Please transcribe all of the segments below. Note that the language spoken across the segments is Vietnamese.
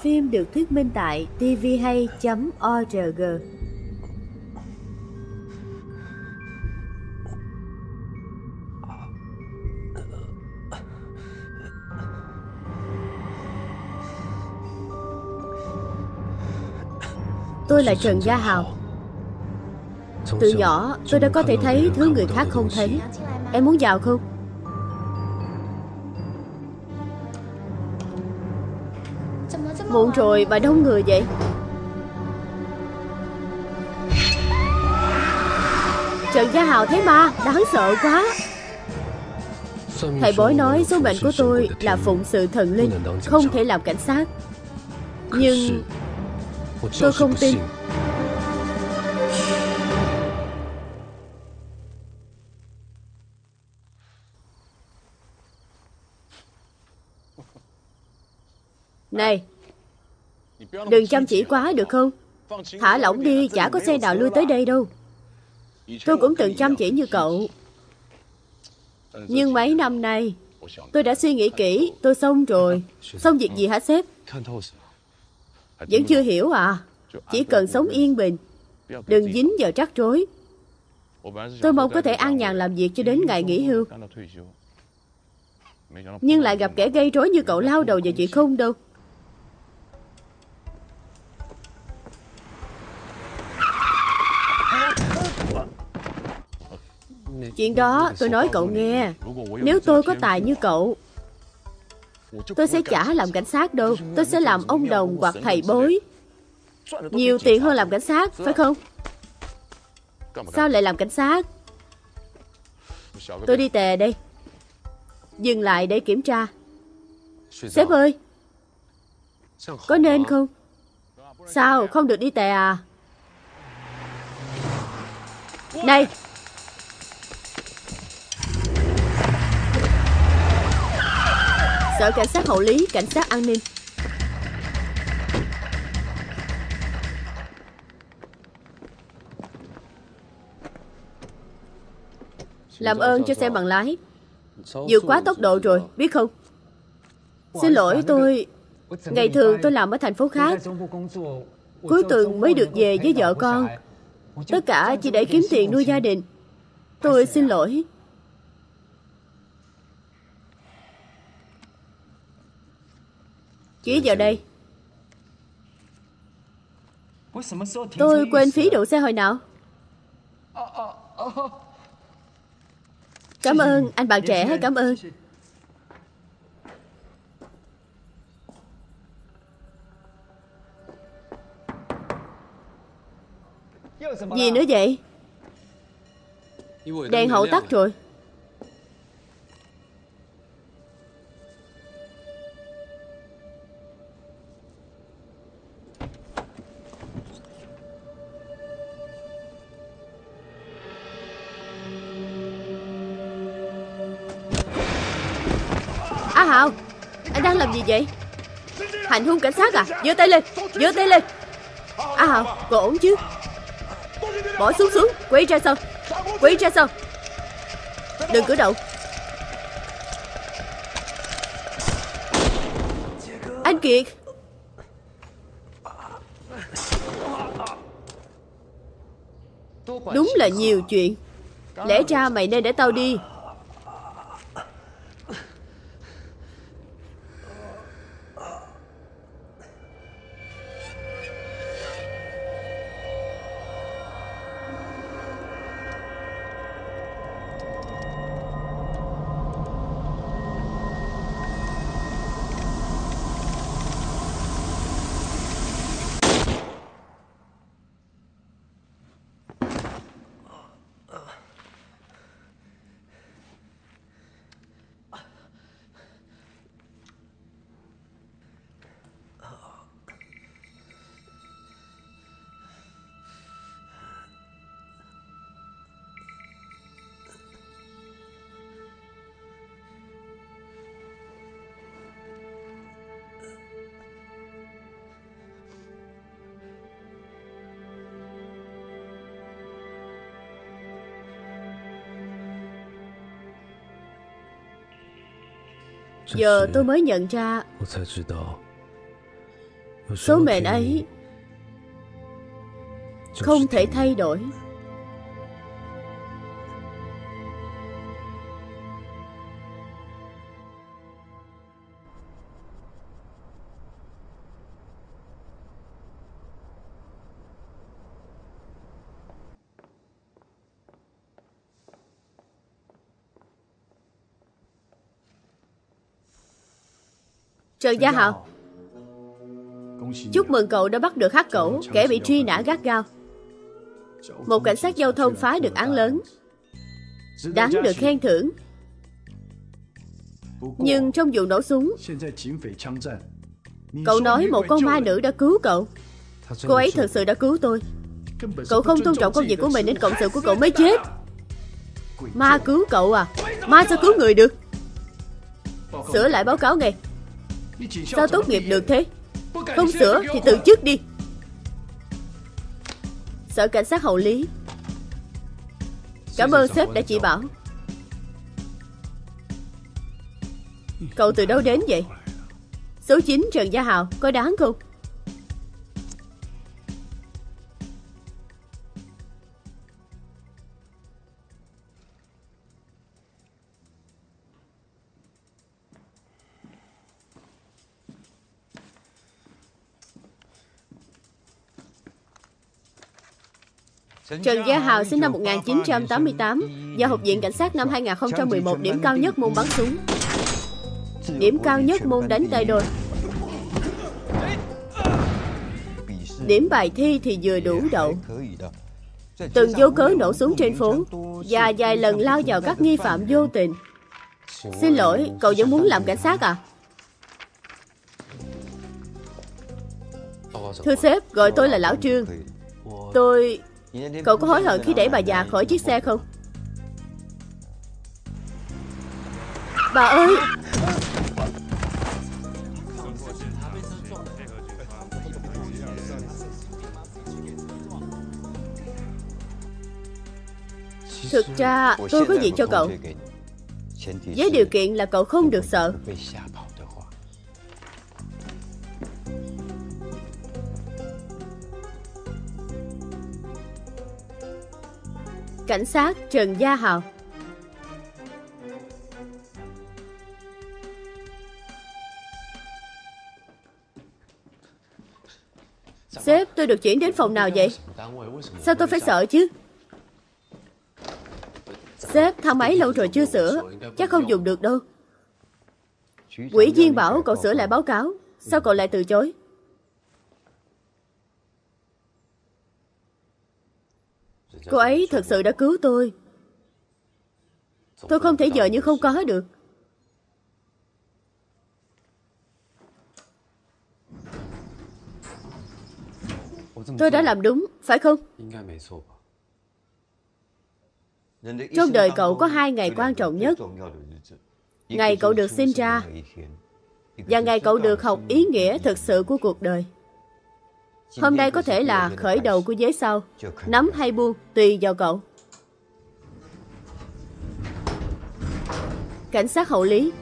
Phim được thuyết minh tại tvhay.org Tôi là Trần Gia Hào. Từ nhỏ, tôi đã có thể thấy thứ người khác không thấy. Em muốn vào không? Muộn rồi mà đông người vậy? Trần Gia Hào thấy ma Đáng sợ quá. Thầy bói nói số mệnh của tôi là phụng sự thần linh, Không thể làm cảnh sát. Nhưng Tôi không tin. Này Đừng chăm chỉ quá được không? Thả lỏng đi, Chả có xe nào lui tới đây đâu. Tôi cũng từng chăm chỉ như cậu. Nhưng mấy năm nay, Tôi đã suy nghĩ kỹ, Tôi xong rồi. Xong việc gì hả sếp? Vẫn chưa hiểu à? Chỉ cần sống yên bình. Đừng dính vào trắc rối. Tôi mong có thể an nhàn làm việc cho đến ngày nghỉ hưu. Nhưng lại gặp kẻ gây rối như cậu lao đầu vào chuyện không đâu. Chuyện đó, tôi nói cậu nghe. Nếu tôi có tài như cậu, Tôi sẽ chả làm cảnh sát đâu. Tôi sẽ làm ông đồng hoặc thầy bối. Nhiều tiền hơn làm cảnh sát, Phải không? Sao lại làm cảnh sát? Tôi đi tè đây. Dừng lại để kiểm tra. Sếp ơi, Có nên không? Sao không được đi tè à? Này Sở cảnh sát hậu lý, cảnh sát an ninh. Làm ơn cho xe bằng lái. Vượt quá tốc độ rồi, biết không? Xin lỗi tôi. Ngày thường tôi làm ở thành phố khác. Cuối tuần mới được về với vợ con. Tất cả chỉ để kiếm tiền nuôi gia đình. Tôi xin lỗi. Ký vào đây. Tôi quên phí đậu xe hồi nào. Cảm ơn, anh bạn trẻ Cảm ơn. Gì nữa vậy? Đèn hậu tắt rồi. Gì vậy? Hành hung cảnh sát à? Giơ tay lên, giơ tay lên. À Hào cô ổn chứ? Bỏ xuống xuống Quay ra sau Quay ra sau. Đừng cử động. Anh Kiệt. Đúng là nhiều chuyện. Lẽ ra mày nên để tao đi. Giờ tôi mới nhận ra Số mệnh ấy không thể thay đổi Trần Gia Hào Chúc mừng cậu đã bắt được hắc cẩu Kẻ bị truy nã gắt gao. Một cảnh sát giao thông phá được án lớn. Đáng được khen thưởng. Nhưng trong vụ nổ súng Cậu nói một con ma nữ đã cứu cậu. Cô ấy thật sự đã cứu tôi. Cậu không tôn trọng công việc của mình Nên cộng sự của cậu mới chết. Ma cứu cậu à? Ma sao cứu người được? Sửa lại báo cáo ngay Sao tốt nghiệp được thế? Không sửa thì từ chức đi. Sở cảnh sát hậu lý. Cảm ơn sếp đã chỉ bảo. Cậu từ đâu đến vậy? Số 9 Trần Gia Hào Có đáng không Trần Gia Hào sinh năm 1988 và học viện cảnh sát năm 2011 điểm cao nhất môn bắn súng. Điểm cao nhất môn đánh tay đôi. Điểm bài thi thì vừa đủ đậu. Từng vô cớ nổ súng trên phố và vài lần lao vào các nghi phạm vô tình. Xin lỗi, cậu vẫn muốn làm cảnh sát à? Thưa sếp, gọi tôi là Lão Trương. Tôi Cậu có hối hận khi đẩy bà già khỏi chiếc xe không? Bà ơi! Thực ra tôi có việc cho cậu. Với điều kiện là cậu không được sợ Cảnh sát Trần Gia Hào Sếp, tôi được chuyển đến phòng nào vậy? Sao tôi phải sợ chứ? Sếp, thang máy lâu rồi chưa sửa Chắc không dùng được đâu Quỹ viên bảo cậu sửa lại báo cáo Sao cậu lại từ chối? Cô ấy thật sự đã cứu tôi. Tôi không thể giờ như không có được. Tôi đã làm đúng, phải không? Trong đời cậu có hai ngày quan trọng nhất. Ngày cậu được sinh ra Và ngày cậu được học ý nghĩa thực sự của cuộc đời. Hôm nay có thể là khởi đầu của giới sau. Nắm hay buông tùy vào cậu. Cảnh sát hậu lý.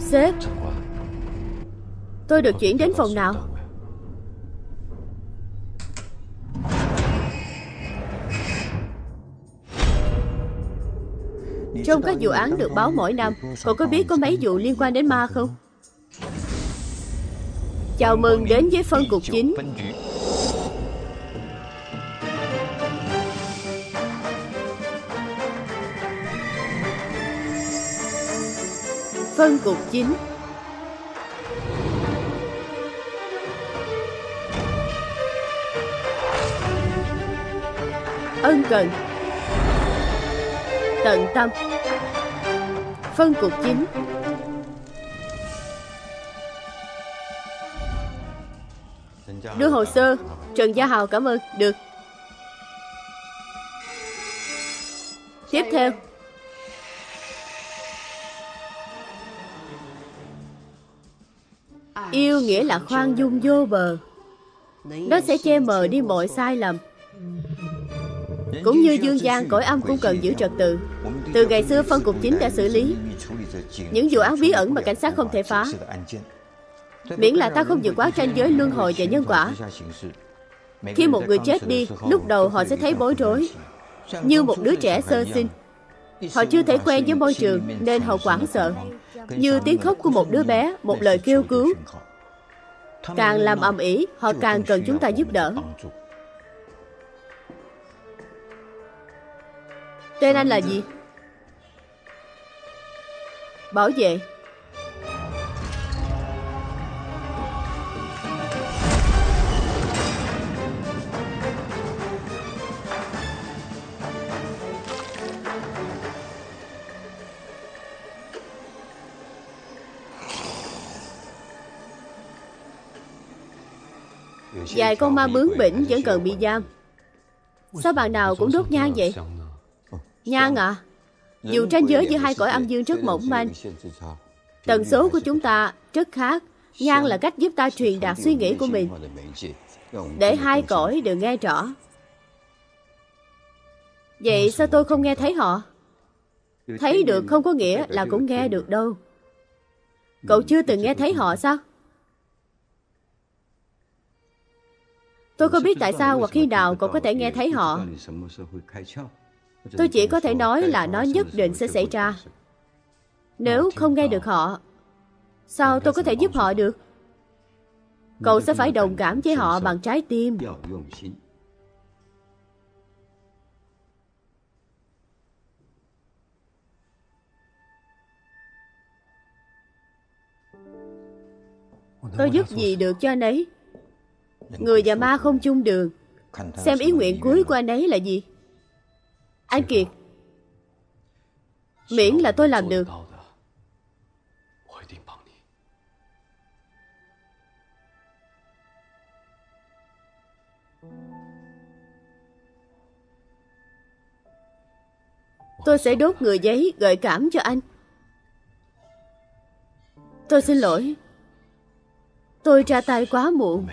Sếp Tôi được chuyển đến phòng nào Trong các vụ án được báo mỗi năm, Cậu có biết có mấy vụ liên quan đến ma không? Chào mừng đến với phân cục chính. Phân cục chính. Ân cần. Tận tâm. Phân cục chính. Đưa hồ sơ. Trần Gia Hào cảm ơn. Được. Tiếp theo. Yêu nghĩa là khoan dung vô bờ. Nó sẽ che mờ đi mọi sai lầm. Cũng như dương gian cõi âm cũng cần giữ trật tự. Từ ngày xưa phân cục chính đã xử lý. Những vụ án bí ẩn mà cảnh sát không thể phá. Miễn là ta không vượt quá tranh giới luân hồi và nhân quả. Khi một người chết đi Lúc đầu họ sẽ thấy bối rối. Như một đứa trẻ sơ sinh. Họ chưa thể quen với môi trường Nên họ hoảng sợ. Như tiếng khóc của một đứa bé Một lời kêu cứu Càng làm ầm ĩ Họ càng cần chúng ta giúp đỡ Tên anh là gì? Bảo vệ. Vài con ma bướng bỉnh vẫn cần bị giam. Sao bạn nào cũng đốt nhang vậy Nhang à Dù tranh giới giữa hai cõi âm dương rất mỏng manh Tần số của chúng ta rất khác. Nhang là cách giúp ta truyền đạt suy nghĩ của mình. Để hai cõi đều nghe rõ. Vậy sao tôi không nghe thấy họ? Thấy được không có nghĩa là cũng nghe được đâu. Cậu chưa từng nghe thấy họ sao? Tôi không biết tại sao hoặc khi nào cậu có thể nghe thấy họ. Tôi chỉ có thể nói là nó nhất định sẽ xảy ra. Nếu không nghe được họ, sao tôi có thể giúp họ được? Cậu sẽ phải đồng cảm với họ bằng trái tim. Tôi giúp gì được cho anh ấy Người và ma không chung đường Xem ý nguyện cuối của anh ấy là gì anh Kiệt. Miễn là tôi làm được. Tôi sẽ đốt người giấy gợi cảm cho anh. Tôi xin lỗi. Tôi ra tay quá muộn.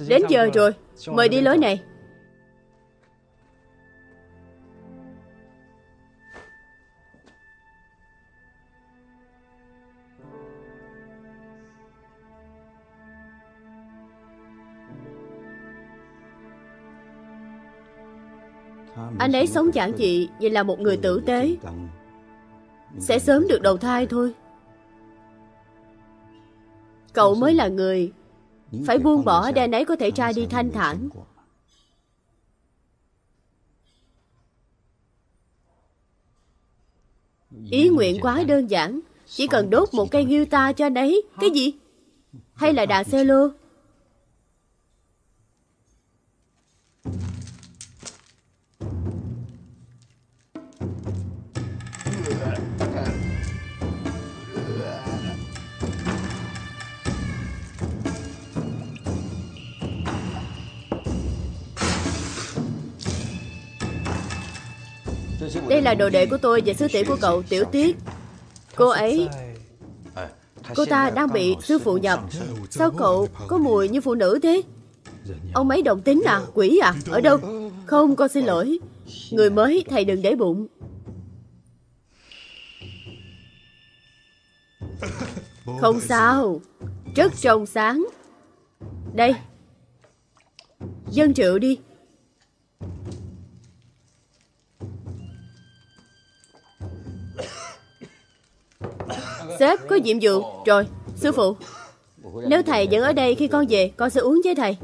Đến giờ rồi Mời đi lối này. Anh ấy sống giản dị Vậy là một người tử tế. Sẽ sớm được đầu thai thôi. Cậu mới là người phải buông bỏ để anh ấy có thể ra đi thanh thản. Ý nguyện quá đơn giản Chỉ cần đốt một cây guitar cho anh ấy Cái gì? Hay là đàn cello Đây là đồ đệ của tôi và sư tỷ của cậu, Tiểu Tiết. Cô ấy, Cô ta đang bị sư phụ nhập Sao cậu có mùi như phụ nữ thế? Ông ấy đồng tính à Quỷ à Ở đâu? Không, con xin lỗi. Người mới, thầy đừng để bụng. Không sao. Rất trong sáng. Đây. Dân triệu đi. Sếp có nhiệm vụ. Rồi, sư phụ. Nếu thầy vẫn ở đây khi con về, Con sẽ uống với thầy.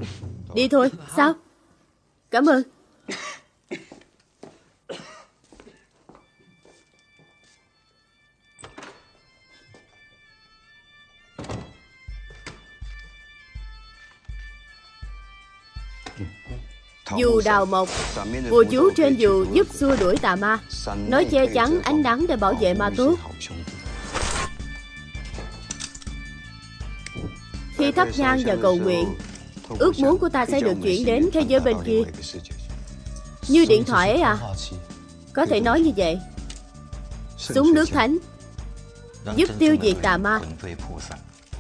Đi thôi. Sao? Cảm ơn. Dù đào mộc Bùa chú trên dù giúp xua đuổi tà ma. Nói che chắn ánh nắng để bảo vệ ma tốt Khi thắp nhang và cầu nguyện, Ước muốn của ta sẽ được chuyển đến thế giới bên kia. Như điện thoại ấy à? Có thể nói như vậy. Súng nước thánh. Giúp tiêu diệt tà ma.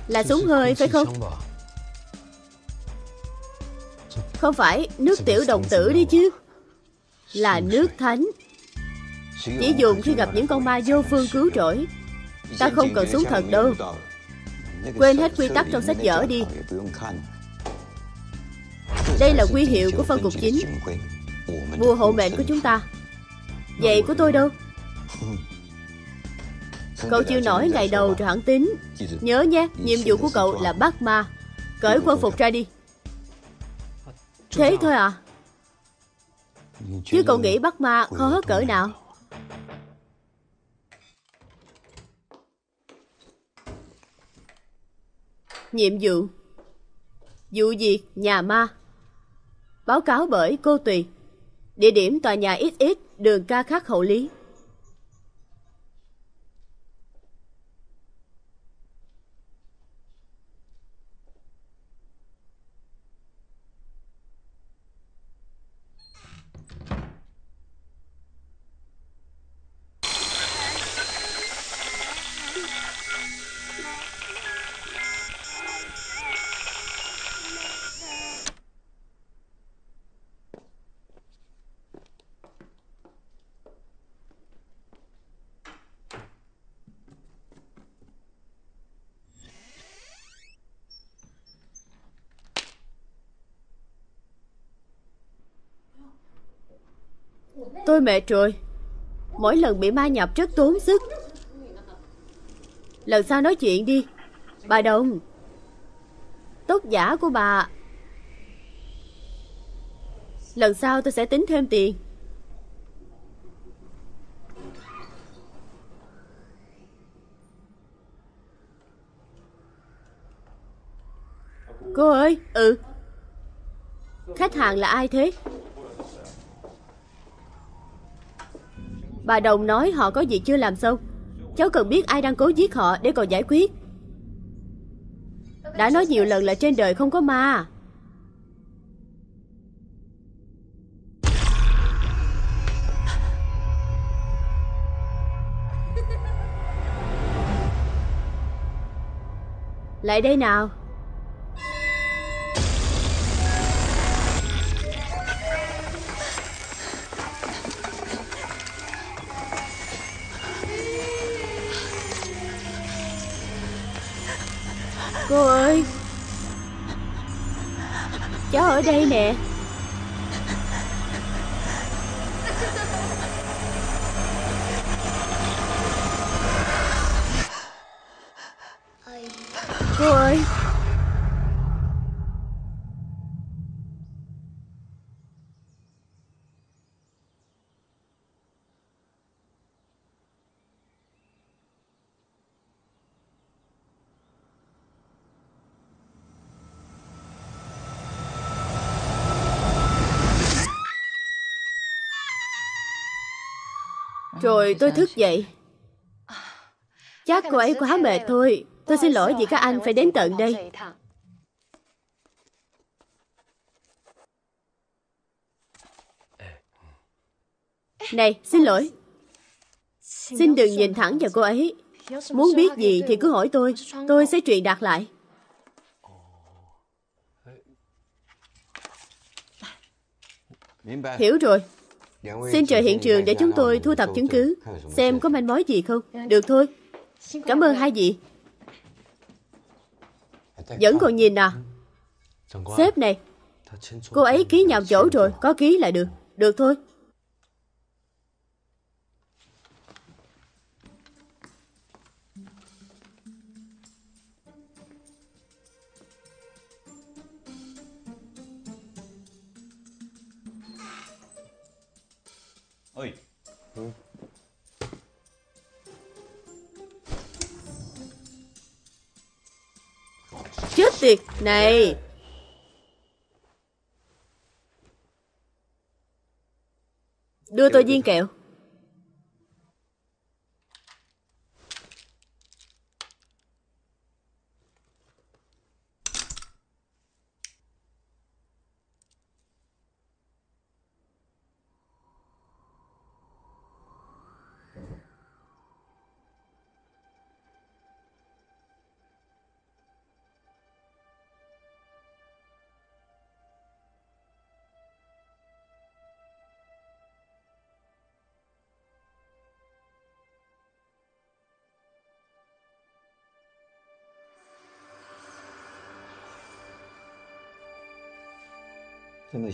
Là súng hơi, phải không? Không phải, nước tiểu đồng tử đi chứ. Là nước thánh. Chỉ dùng khi gặp những con ma vô phương cứu rỗi. Ta không cần súng thật đâu. Quên hết quy tắc trong sách vở đi. Đây là quy hiệu của phân cục chính. Vua hộ mệnh của chúng ta. Vậy của tôi đâu? Cậu chịu nổi ngày đầu rồi hẳn tính. Nhớ nhé, Nhiệm vụ của cậu là bắt ma. Cởi quân phục ra đi. Thế thôi à? Chứ cậu nghĩ bắt ma khó cỡ nào? Nhiệm vụ. Vụ việc nhà ma. Báo cáo bởi cô Tùy. Địa điểm tòa nhà XX đường ca khắc hậu lý. Tôi mệt rồi. Mỗi lần bị ma nhập rất tốn sức. Lần sau nói chuyện đi. Bà Đồng. Tốt giả của bà. Lần sau tôi sẽ tính thêm tiền. Cô ơi. Ừ. Khách hàng là ai thế? Bà Đồng nói họ có việc chưa làm xong. Cháu cần biết ai đang cố giết họ để còn giải quyết. Đã nói nhiều lần là trên đời không có ma. Lại đây nào. Ở đây nè Rồi tôi thức dậy. Chắc cô ấy quá mệt thôi. Tôi xin lỗi vì các anh phải đến tận đây. Này, xin lỗi. Xin đừng nhìn thẳng vào cô ấy. Muốn biết gì thì cứ hỏi tôi. Tôi sẽ truyền đạt lại. Hiểu rồi Xin chờ hiện trường để chúng tôi thu thập chứng cứ Xem có manh mối gì không? Được thôi. Cảm ơn hai vị. Vẫn còn nhìn à? Sếp này Cô ấy ký nhầm chỗ rồi Có ký là được. Được thôi Tiệt Này. Đưa tôi viên kẹo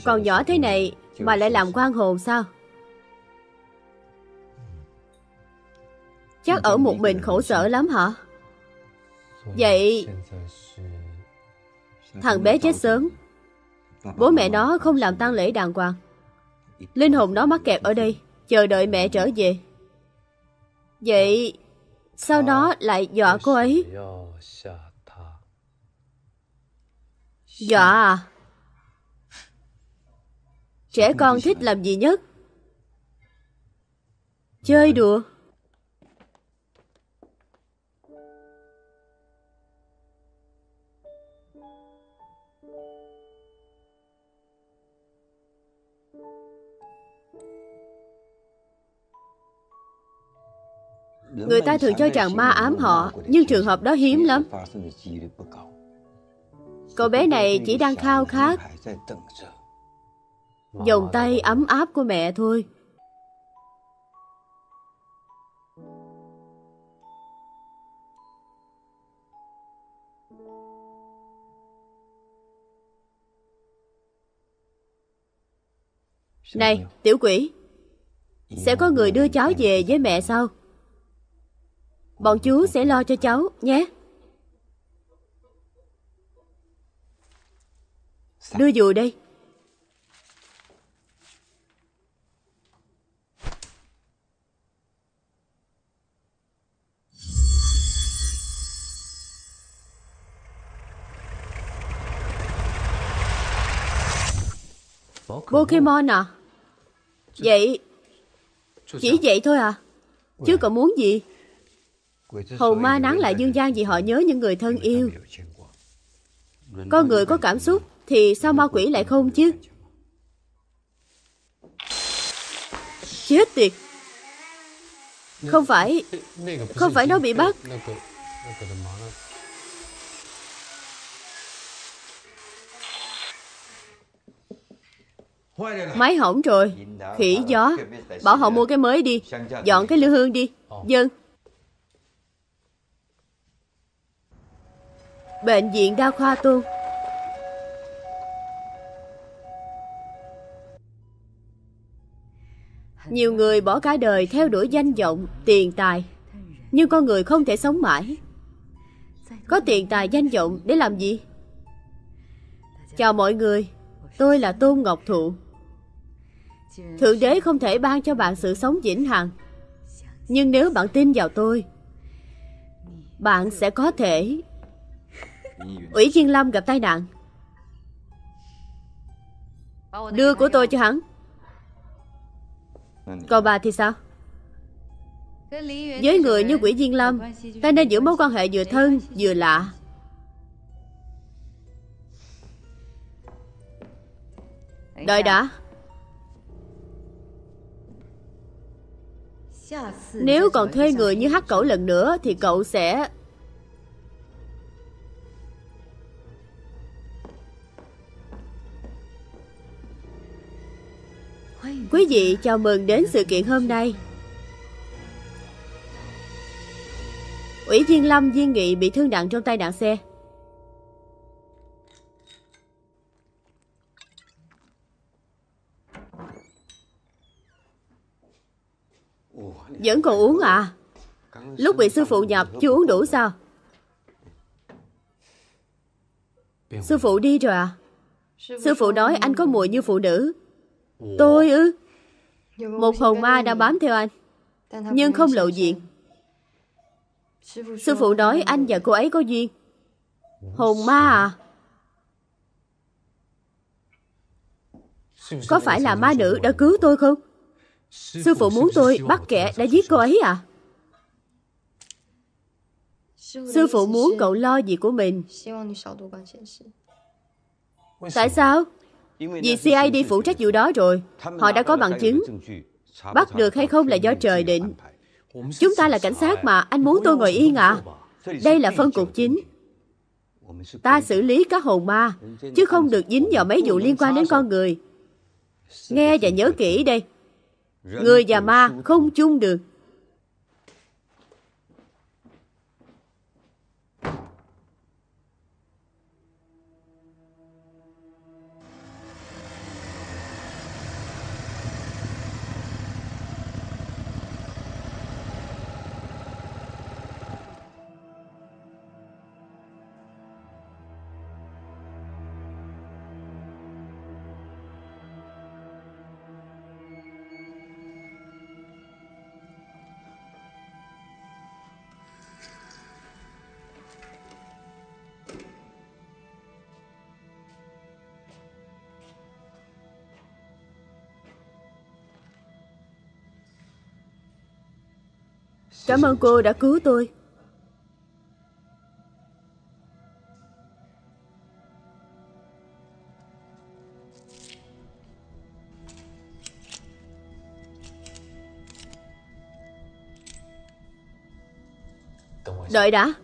Còn nhỏ thế này mà lại làm quan hồn sao? Chắc ở một mình khổ sở lắm hả? Vậy thằng bé chết sớm. Bố mẹ nó không làm tang lễ đàng hoàng. Linh hồn nó mắc kẹt ở đây, Chờ đợi mẹ trở về. Vậy Sao nó lại dọa cô ấy? Dọa à? Trẻ con thích làm gì nhất? Chơi đùa. Người ta thường cho rằng ma ám họ Nhưng trường hợp đó hiếm lắm. Cậu bé này chỉ đang khao khát Vòng tay ấm áp của mẹ thôi. Này, tiểu quỷ Sẽ có người đưa cháu về với mẹ sao? Bọn chú sẽ lo cho cháu nhé. Đưa dù đây Pokemon à? Vậy Chỉ vậy thôi à? Chứ còn muốn gì? Hầu ma nán lại dương gian vì họ nhớ những người thân yêu. Con người có cảm xúc Thì sao ma quỷ lại không chứ? Chết tiệt. Không phải Không phải nó bị bắt Máy hỏng rồi. Khỉ gió. Bảo họ mua cái mới đi. Dọn cái lư hương đi. Dân. Bệnh viện Đa khoa Tôn. Nhiều người bỏ cả đời theo đuổi danh vọng, tiền tài. Nhưng con người không thể sống mãi. Có tiền tài danh vọng để làm gì? Chào mọi người. Tôi là Tôn Ngọc Thụ Thượng đế không thể ban cho bạn sự sống vĩnh hằng. Nhưng nếu bạn tin vào tôi, Bạn sẽ có thể. Ủy viên Lâm gặp tai nạn. Đưa của tôi cho hắn. Còn bà thì sao? Với người như quỷ Diên Lâm, Ta nên giữ mối quan hệ vừa thân, vừa lạ. Đợi đã. Nếu còn thuê người như hắc cẩu lần nữa Thì cậu sẽ Quý vị chào mừng đến sự kiện hôm nay. Ủy viên Lâm Viên Nghị bị thương nặng trong tai nạn xe Vẫn còn uống à? Lúc bị sư phụ nhập, chưa uống đủ sao? Sư phụ đi rồi à? Sư phụ nói anh có mùi như phụ nữ. Tôi ư? Một hồn ma đang bám theo anh, Nhưng không lộ diện. Sư phụ nói anh và cô ấy có duyên. Hồn ma à? Có phải là ma nữ đã cứu tôi không? Sư phụ muốn tôi bắt kẻ đã giết cô ấy à? Sư phụ muốn cậu lo việc của mình. Tại sao? Vì CID phụ trách vụ đó rồi. Họ đã có bằng chứng. Bắt được hay không là do trời định. Chúng ta là cảnh sát mà Anh muốn tôi ngồi yên à? Đây là phân cục chính. Ta xử lý các hồn ma Chứ không được dính vào mấy vụ liên quan đến con người. Nghe và nhớ kỹ đây Người và ma không chung được. Cảm ơn cô đã cứu tôi. Đợi đã.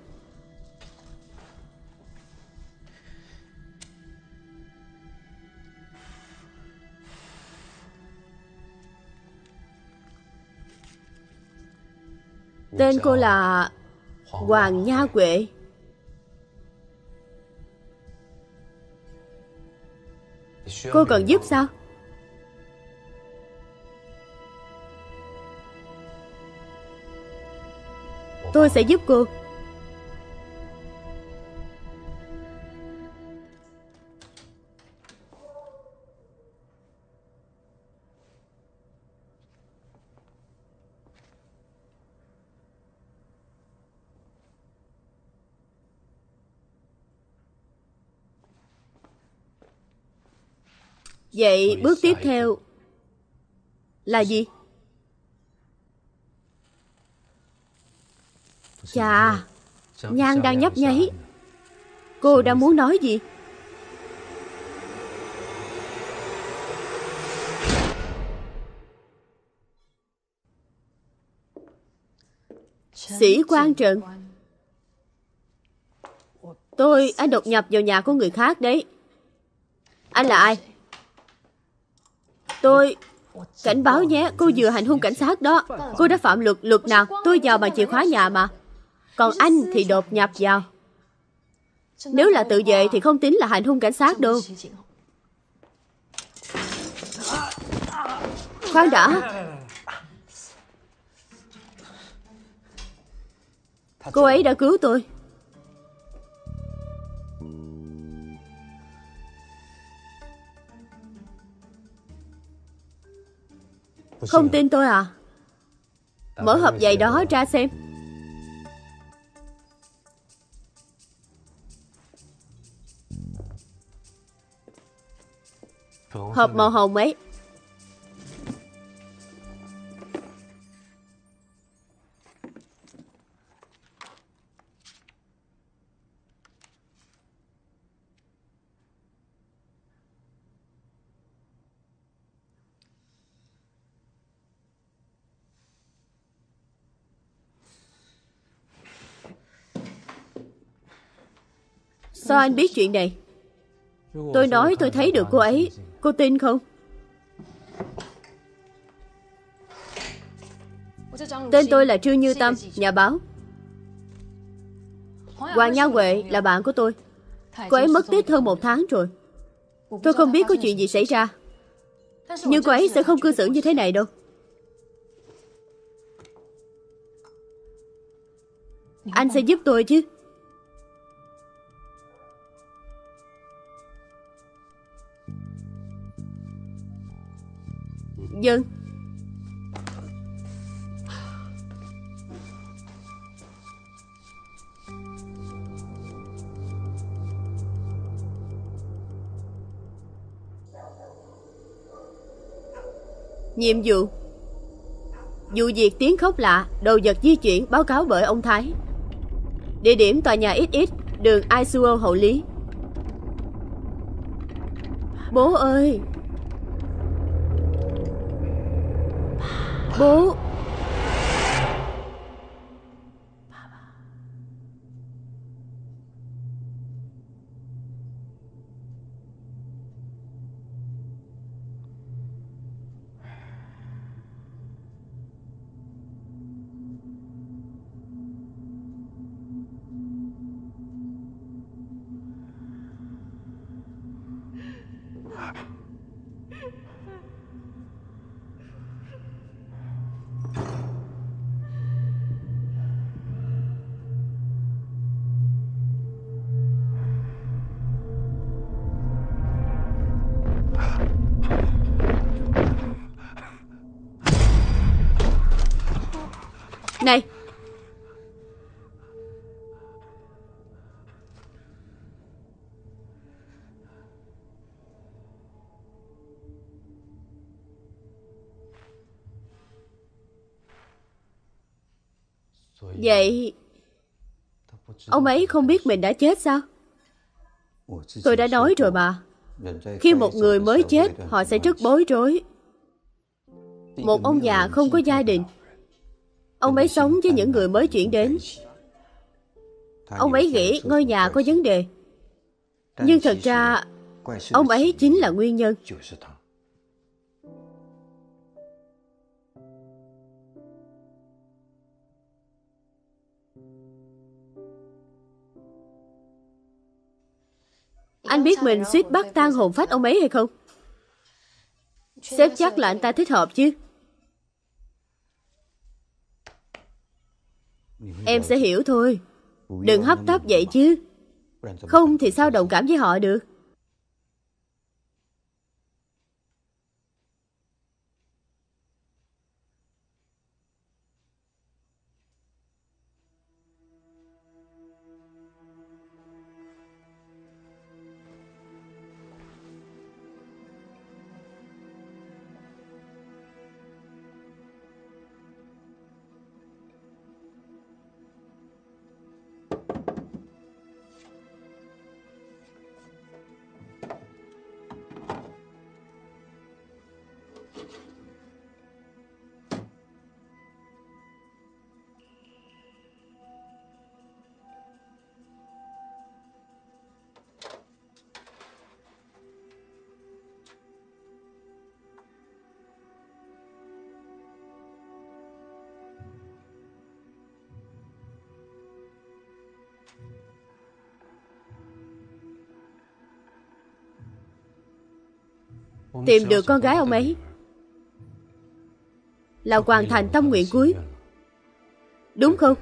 Tên cô là Hoàng Nha Quệ Cô cần giúp sao? Tôi sẽ giúp cô Vậy bước tiếp theo là gì? Chà, nhang đang nhấp nháy. Cô đang muốn nói gì? Sĩ quan Trần Tôi, anh đột nhập vào nhà của người khác đấy Anh là ai? Tôi... Cảnh báo nhé, cô vừa hành hung cảnh sát đó. Cô đã phạm luật, luật nào? Tôi vào bằng chìa khóa nhà mà. Còn anh thì đột nhập vào. Nếu là tự vệ thì không tính là hành hung cảnh sát đâu. Khoan đã. Cô ấy đã cứu tôi. Không tin tôi à? Mở hộp giày đó ra xem. Hộp màu hồng ấy Sao anh biết chuyện này? Tôi nói tôi thấy được cô ấy. Cô tin không? Tên tôi là Trương Như Tâm, Nhà báo. Hoàng Nha Huệ là bạn của tôi. Cô ấy mất tích hơn một tháng rồi. Tôi không biết có chuyện gì xảy ra. Nhưng cô ấy sẽ không cư xử như thế này đâu. Anh sẽ giúp tôi chứ. Dân Nhiệm vụ Vụ việc tiếng khóc lạ, đồ vật di chuyển báo cáo bởi ông Thái. Địa điểm tòa nhà XX, đường Isuo Hậu Lý. Bố ơi, Bố Này. Vậy, Ông ấy không biết mình đã chết sao? Tôi đã nói rồi mà. Khi một người mới chết, Họ sẽ rất bối rối. Một ông già không có gia đình Ông ấy sống với những người mới chuyển đến. Ông ấy nghĩ ngôi nhà có vấn đề. Nhưng thật ra, Ông ấy chính là nguyên nhân. Anh biết mình suýt bắt tan hồn phách ông ấy hay không? Sếp chắc là anh ta thích hợp chứ. Em sẽ hiểu thôi. Đừng hấp tấp vậy chứ. Không thì sao đồng cảm với họ được? Tìm được con gái ông ấy. Là hoàn thành tâm nguyện cuối. Đúng không?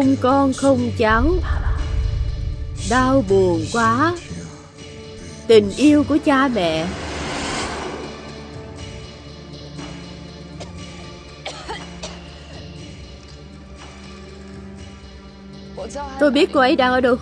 Không con không cháu. Đau buồn quá. Tình yêu của cha mẹ. Tôi biết cô ấy đang ở đâu.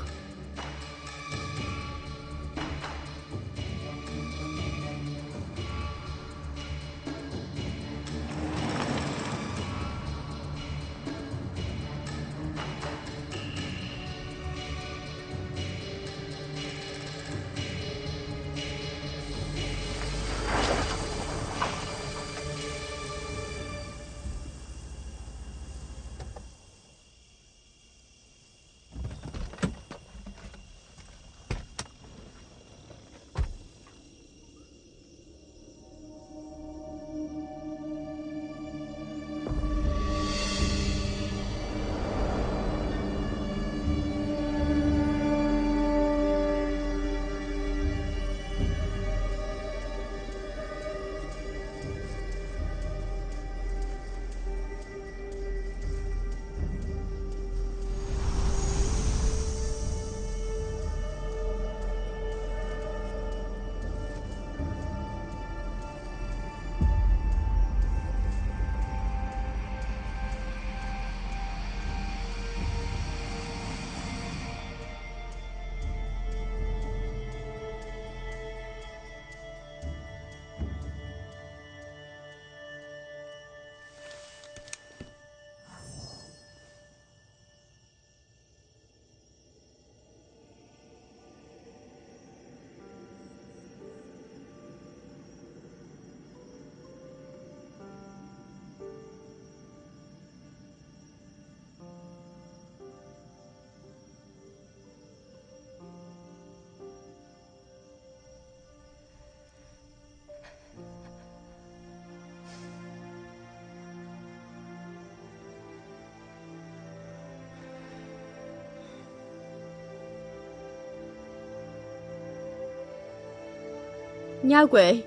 Nha Quệ.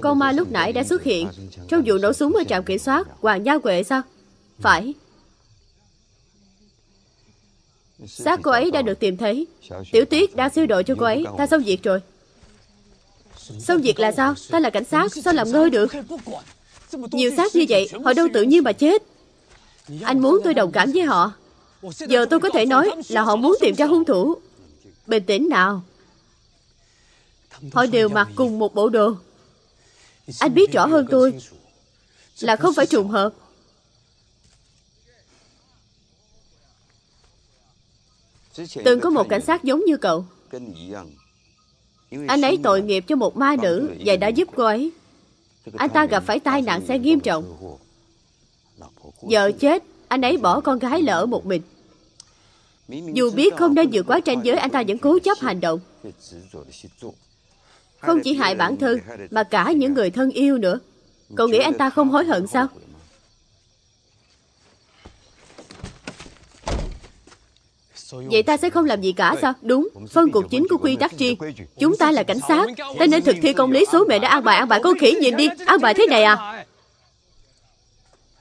Con ma lúc nãy đã xuất hiện. Trong vụ nổ súng ở trạm kiểm soát, Hoàng Gia Huệ sao? Phải. Xác cô ấy đã được tìm thấy. Tiểu Tuyết đã siêu độ cho cô ấy. Ta xong việc rồi. Xong việc là sao? Ta là cảnh sát, Sao làm ngơ được? Nhiều xác như vậy, Họ đâu tự nhiên mà chết. Anh muốn tôi đồng cảm với họ. Giờ tôi có thể nói là họ muốn tìm ra hung thủ. Bình tĩnh nào. Họ đều mặc cùng một bộ đồ anh biết rõ hơn tôi Là không phải trùng hợp. Từng có một cảnh sát giống như cậu. Anh ấy tội nghiệp cho một ma nữ Và đã giúp cô ấy. Anh ta gặp phải tai nạn xe nghiêm trọng. Vợ chết, Anh ấy bỏ con gái lỡ một mình. Dù biết không nên vượt quá tranh giới, Anh ta vẫn cố chấp hành động không chỉ hại bản thân, Mà cả những người thân yêu nữa. Cậu nghĩ anh ta không hối hận sao? Vậy ta sẽ không làm gì cả sao? Đúng, Phân cục chính của quy tắc riêng Chúng ta là cảnh sát. Ta nên thực thi công lý số mẹ đã an bài An bài con khỉ nhìn đi. An bài thế này à?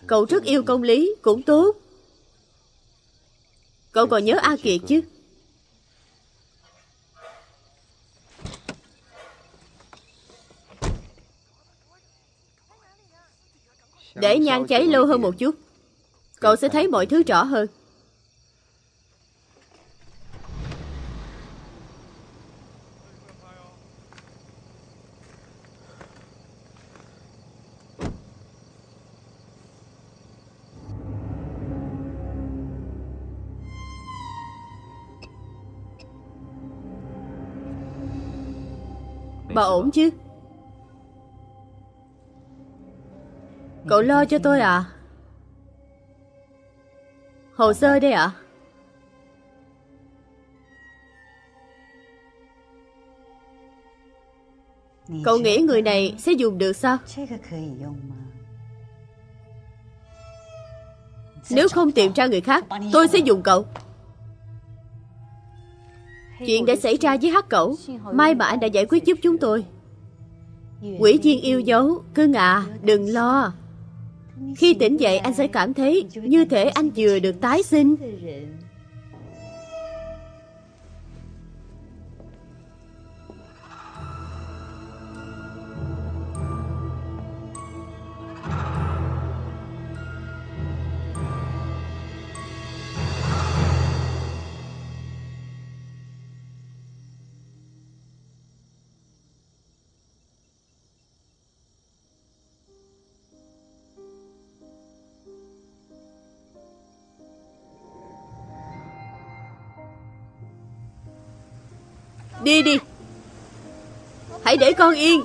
Cậu rất yêu công lý, Cũng tốt. Cậu còn nhớ A Kiệt chứ? Để nhang cháy lâu hơn một chút. Cậu sẽ thấy mọi thứ rõ hơn. Bà ổn chứ Cậu lo cho tôi à? Hồ sơ đây ạ. À? Cậu nghĩ người này sẽ dùng được sao? Nếu không tìm ra người khác, tôi sẽ dùng cậu. Chuyện đã xảy ra với hắc cẩu May mà anh đã giải quyết giúp chúng tôi Quỷ viên yêu dấu Cưng à đừng lo khi tỉnh dậy anh sẽ cảm thấy như thể anh vừa được tái sinh. Đi đi. Hãy để con yên.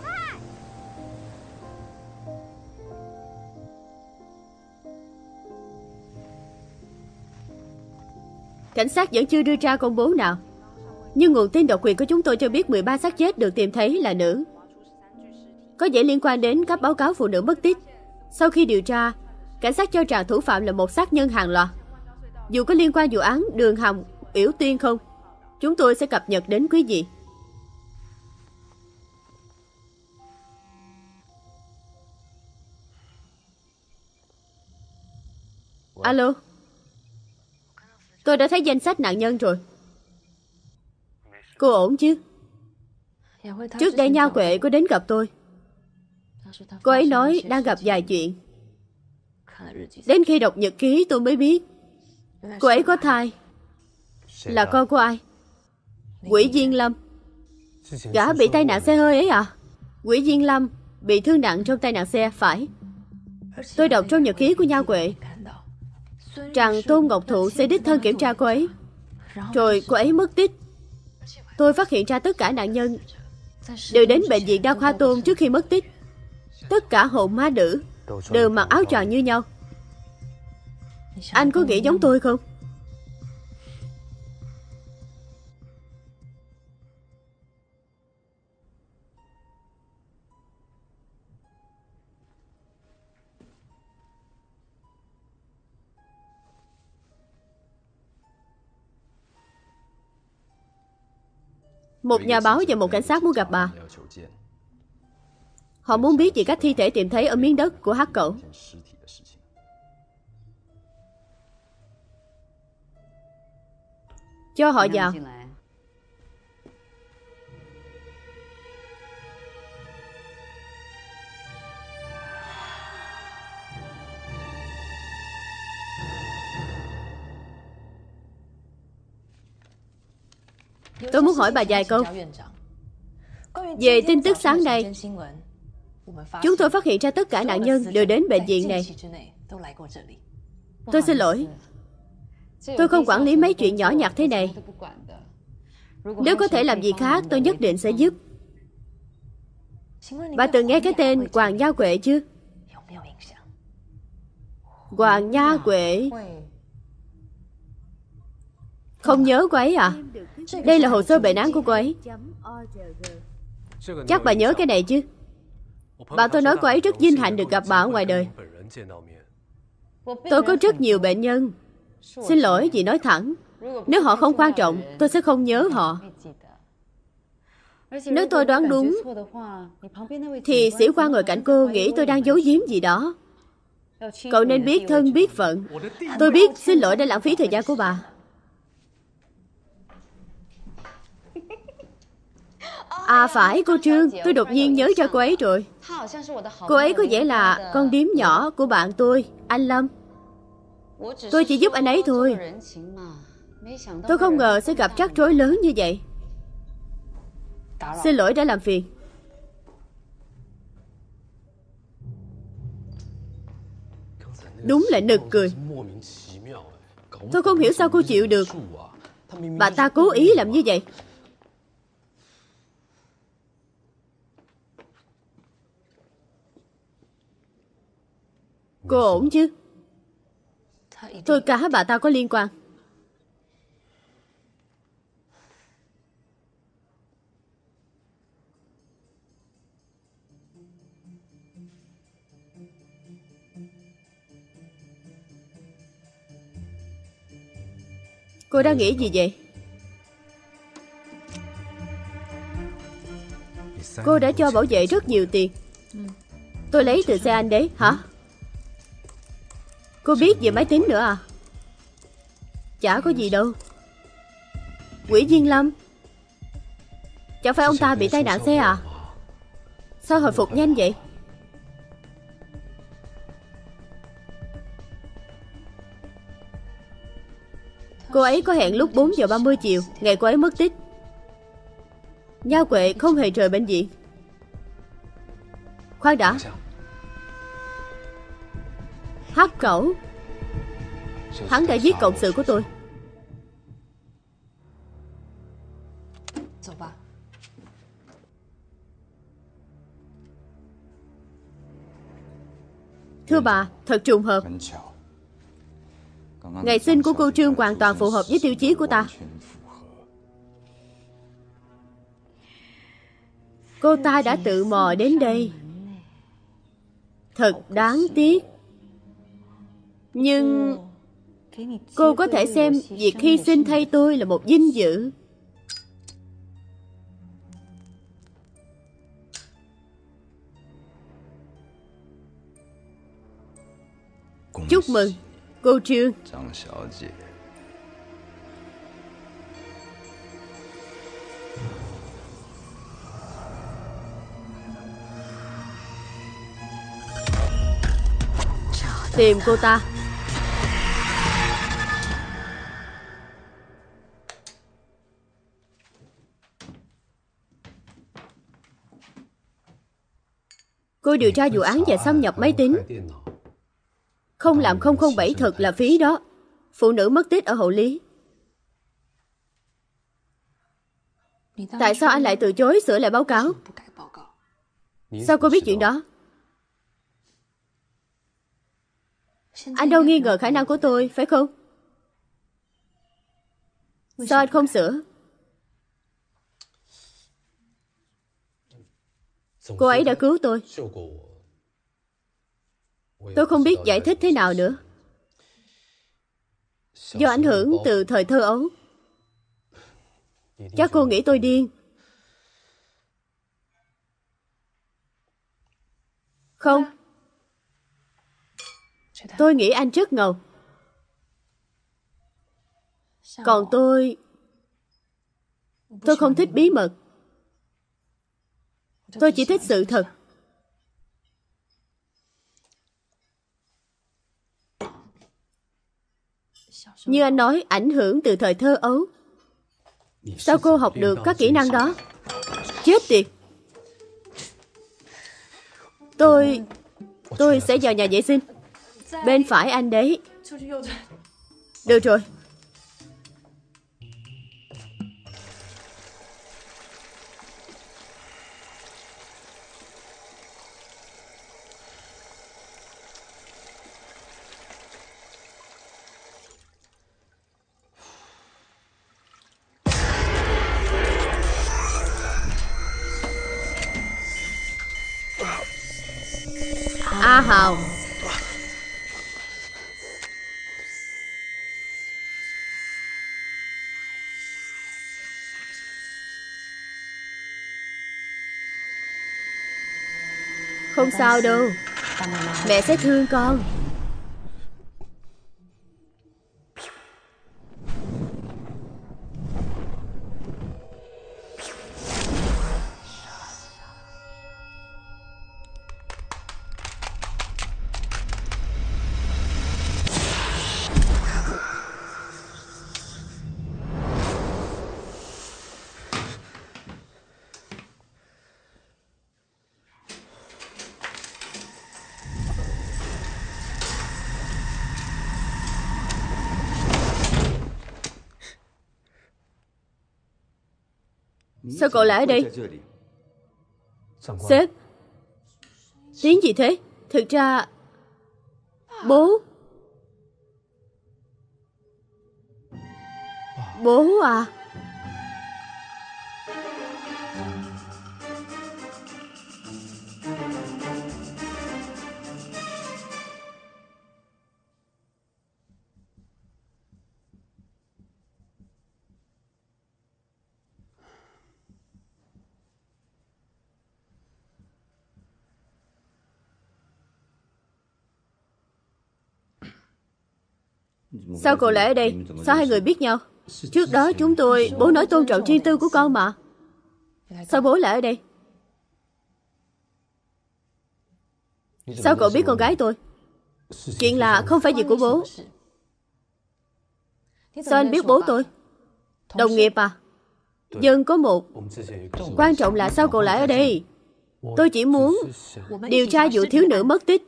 Cảnh sát vẫn chưa đưa ra công bố nào. Nhưng nguồn tin độc quyền của chúng tôi cho biết 13 xác chết được tìm thấy là nữ. Có vẻ liên quan đến các báo cáo phụ nữ mất tích. Sau khi điều tra Cảnh sát cho rằng thủ phạm là một sát nhân hàng loạt. Dù có liên quan vụ án đường hồng, yểu tiên không? Chúng tôi sẽ cập nhật đến quý vị. Alo. Tôi đã thấy danh sách nạn nhân rồi. Cô ổn chứ? Trước đây Nha Quệ có đến gặp tôi. Cô ấy nói đang gặp vài chuyện. Đến khi đọc nhật ký tôi mới biết. Cô ấy có thai. Là con của ai? Quỷ Diên Lâm Gã bị tai nạn xe hơi ấy à Quỷ Diên Lâm Bị thương nặng trong tai nạn xe phải Tôi đọc trong nhật ký của Nha Quệ rằng Tôn Ngọc Thụ sẽ đích thân kiểm tra cô ấy. Rồi cô ấy mất tích. Tôi phát hiện ra tất cả nạn nhân đều đến bệnh viện đa khoa Tôn trước khi mất tích. Tất cả hồn ma nữ đều mặc áo tròn như nhau. Anh có nghĩ giống tôi không? Một nhà báo và một cảnh sát muốn gặp bà. Họ muốn biết về cách thi thể tìm thấy ở miếng đất của hát cậu. Cho họ vào. Tôi muốn hỏi bà vài câu. Về tin tức sáng nay, chúng tôi phát hiện ra tất cả nạn nhân đều đến bệnh viện này. Tôi xin lỗi. Tôi không quản lý mấy chuyện nhỏ nhặt thế này. Nếu có thể làm gì khác, tôi nhất định sẽ giúp. Bà từng nghe cái tên Hoàng Gia Quệ chưa? Hoàng Nha Quệ không nhớ cô ấy à? Đây là hồ sơ bệnh án của cô ấy. Chắc bà nhớ cái này chứ. Bà tôi nói cô ấy rất vinh hạnh được gặp bà ở ngoài đời. Tôi có rất nhiều bệnh nhân. Xin lỗi vì nói thẳng. Nếu họ không quan trọng, Tôi sẽ không nhớ họ. Nếu tôi đoán đúng, Thì sĩ quan ngồi cạnh cô nghĩ tôi đang giấu giếm gì đó. Cậu nên biết thân, biết phận. Tôi biết, xin lỗi đã lãng phí thời gian của bà. À phải, cô Trương, Tôi đột nhiên nhớ ra cô ấy rồi. Cô ấy có vẻ là con điếm nhỏ của bạn tôi, Anh Lâm. Tôi chỉ giúp anh ấy thôi. Tôi không ngờ sẽ gặp rắc rối lớn như vậy. Xin lỗi đã làm phiền. Đúng là nực cười. Tôi không hiểu sao cô chịu được. Bà ta cố ý làm như vậy. Cô ổn chứ? Tôi cả bà ta có liên quan. Cô đang nghĩ gì vậy? Cô đã cho bảo vệ rất nhiều tiền. Tôi lấy từ xe anh đấy, hả? Cô biết về máy tính nữa à? Chả có gì đâu. Quỷ Viên Lâm, Chẳng phải ông ta bị tai nạn xe à? Sao hồi phục nhanh vậy? Cô ấy có hẹn lúc 4 giờ 30 chiều, Ngày cô ấy mất tích. Nha Quệ không hề rời bệnh viện. Khoan đã. Hắc cẩu. Hắn đã giết cộng sự của tôi. Thưa bà, thật trùng hợp. Ngày sinh của cô Trương hoàn toàn phù hợp với tiêu chí của ta. Cô ta đã tự mò đến đây. Thật đáng tiếc nhưng cô có thể xem việc hy sinh thay tôi là một vinh dự. Chúc mừng cô trương. tìm cô ta Cô điều tra vụ án và xâm nhập máy tính Không làm 007 thật là phí đó. Phụ nữ mất tích ở hậu lý. Tại sao anh lại từ chối sửa lại báo cáo? Sao cô biết chuyện đó? Anh đâu nghi ngờ khả năng của tôi, phải không? Sao anh không sửa? Cô ấy đã cứu tôi. Tôi không biết giải thích thế nào nữa. Do ảnh hưởng từ thời thơ ấu. Chắc cô nghĩ tôi điên. Không. Tôi nghĩ anh rất ngầu. Còn tôi... Tôi không thích bí mật. Tôi chỉ thích sự thật. Như anh nói, ảnh hưởng từ thời thơ ấu. Sao cô học được các kỹ năng đó? Chết tiệt! Tôi... Tôi sẽ vào nhà vệ sinh. Bên phải anh đấy. Được rồi. Không sao đâu. Mẹ sẽ thương con. Sao cậu lại ở đây? Sếp Tiếng gì thế? Thực ra Bố Bố à Sao cậu lại ở đây? Sao hai người biết nhau? Trước đó chúng tôi, bố nói tôn trọng riêng tư của con mà. Sao bố lại ở đây? Sao cậu biết con gái tôi? Chuyện là không phải việc của bố. Sao anh biết bố tôi? Đồng nghiệp à? Dân có một. Quan trọng là sao cậu lại ở đây? Tôi chỉ muốn điều tra vụ thiếu nữ mất tích.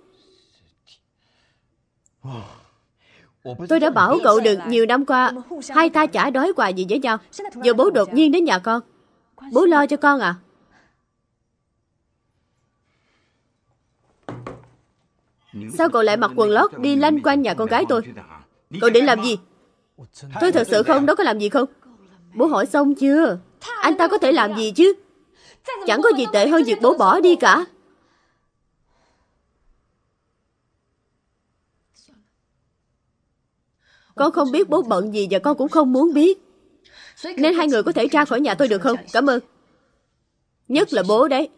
Tôi đã bảo cậu được nhiều năm qua Hai ta chả đói quà gì với nhau. Giờ bố đột nhiên đến nhà con. Bố lo cho con à? Sao cậu lại mặc quần lót đi lanh quanh nhà con gái tôi? Cậu định làm gì? Tôi thật sự không, đó có làm gì không? Bố hỏi xong chưa? Anh ta có thể làm gì chứ? Chẳng có gì tệ hơn việc bố bỏ đi cả. Con không biết bố bận gì và con cũng không muốn biết. Nên hai người có thể ra khỏi nhà tôi được không? Cảm ơn. Nhất là bố đấy.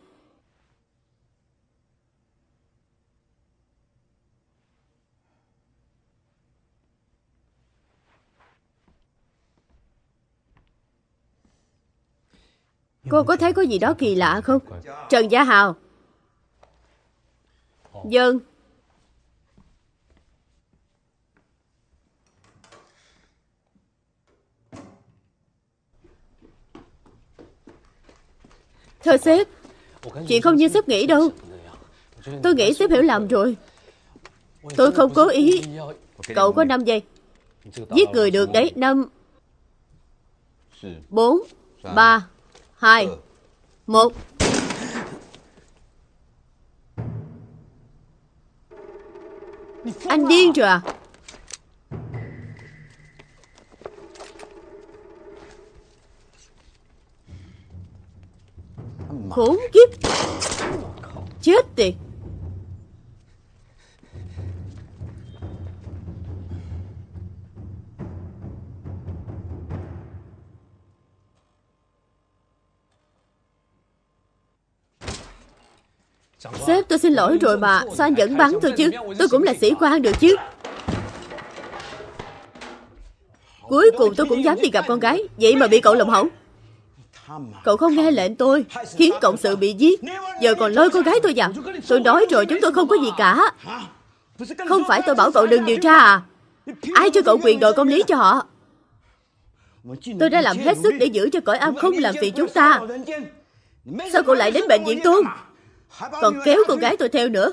Cô có thấy có gì đó kỳ lạ không? Trần Gia Hào. Dân. Thưa sếp Chuyện không như sếp? nghĩ đâu. Tôi nghĩ sếp hiểu lầm rồi. Tôi không cố ý. Cậu có 5 giây. Giết người được đấy. 5 4 3 2 1 Anh điên rồi à Khốn kiếp. Chết tiệt. Sếp, tôi xin lỗi rồi mà. Sao anh vẫn bắn tôi chứ? Tôi cũng là sĩ quan được chứ. Cuối cùng tôi cũng dám đi gặp con gái. Vậy mà bị cậu lộng hỏng Cậu không nghe lệnh tôi, Khiến cộng sự bị giết. Giờ còn lôi con gái tôi vào. Tôi nói rồi chúng tôi không có gì cả. Không phải tôi bảo cậu đừng điều tra à? Ai cho cậu quyền đòi công lý cho họ? Tôi đã làm hết sức để giữ cho cõi âm không làm phiền chúng ta. Sao cậu lại đến bệnh viện tôi? Còn kéo con gái tôi theo nữa.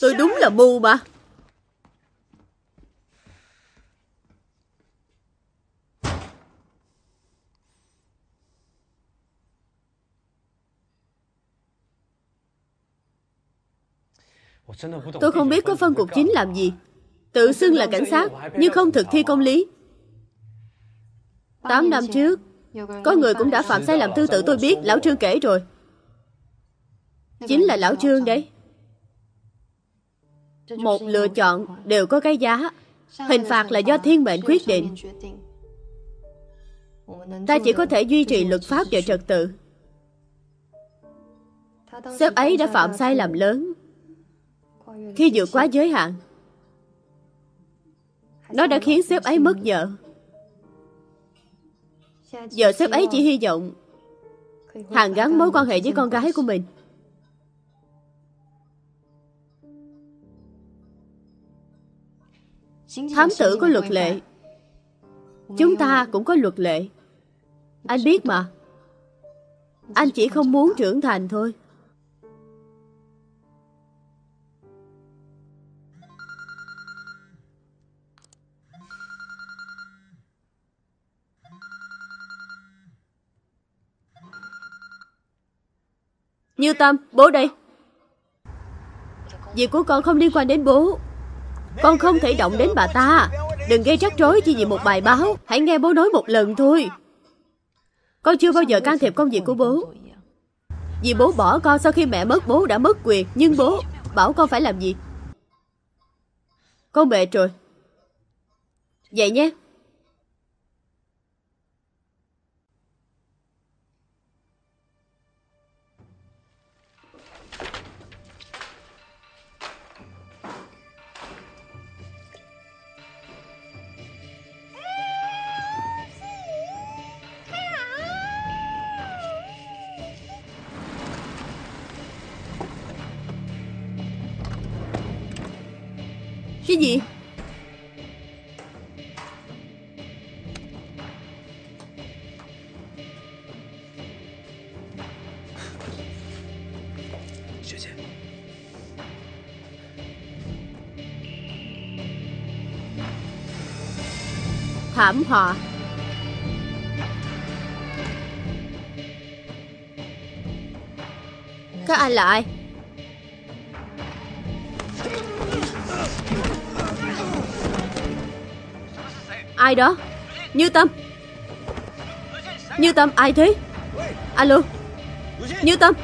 Tôi đúng là mù mà. Tôi không biết có phân cục chính làm gì. Tự xưng là cảnh sát Nhưng không thực thi công lý. Tám năm trước Có người cũng đã phạm sai lầm tương tự tôi biết Lão Trương kể rồi. Chính là Lão Trương đấy. Một lựa chọn đều có cái giá. Hình phạt là do thiên mệnh quyết định. Ta chỉ có thể duy trì luật pháp và trật tự. Sếp ấy đã phạm sai lầm lớn khi vượt quá giới hạn, Nó đã khiến sếp ấy mất vợ Giờ sếp ấy chỉ hy vọng Hàn gắn mối quan hệ với con gái của mình. Thám tử có luật lệ. Chúng ta cũng có luật lệ. Anh biết mà. Anh chỉ không muốn trưởng thành thôi. Như Tâm, bố đây. Việc của con không liên quan đến bố. Con không thể động đến bà ta. Đừng gây rắc rối chỉ vì một bài báo. Hãy nghe bố nói một lần thôi. Con chưa bao giờ can thiệp công việc của bố. Vì bố bỏ con sau khi mẹ mất bố đã mất quyền. Nhưng bố bảo con phải làm gì? Con mệt rồi. Vậy nhé. Cái gì? Thảm họa. Các anh là ai? Ai đó? Như Tâm. Như Tâm ai thế? Alo. Như Tâm.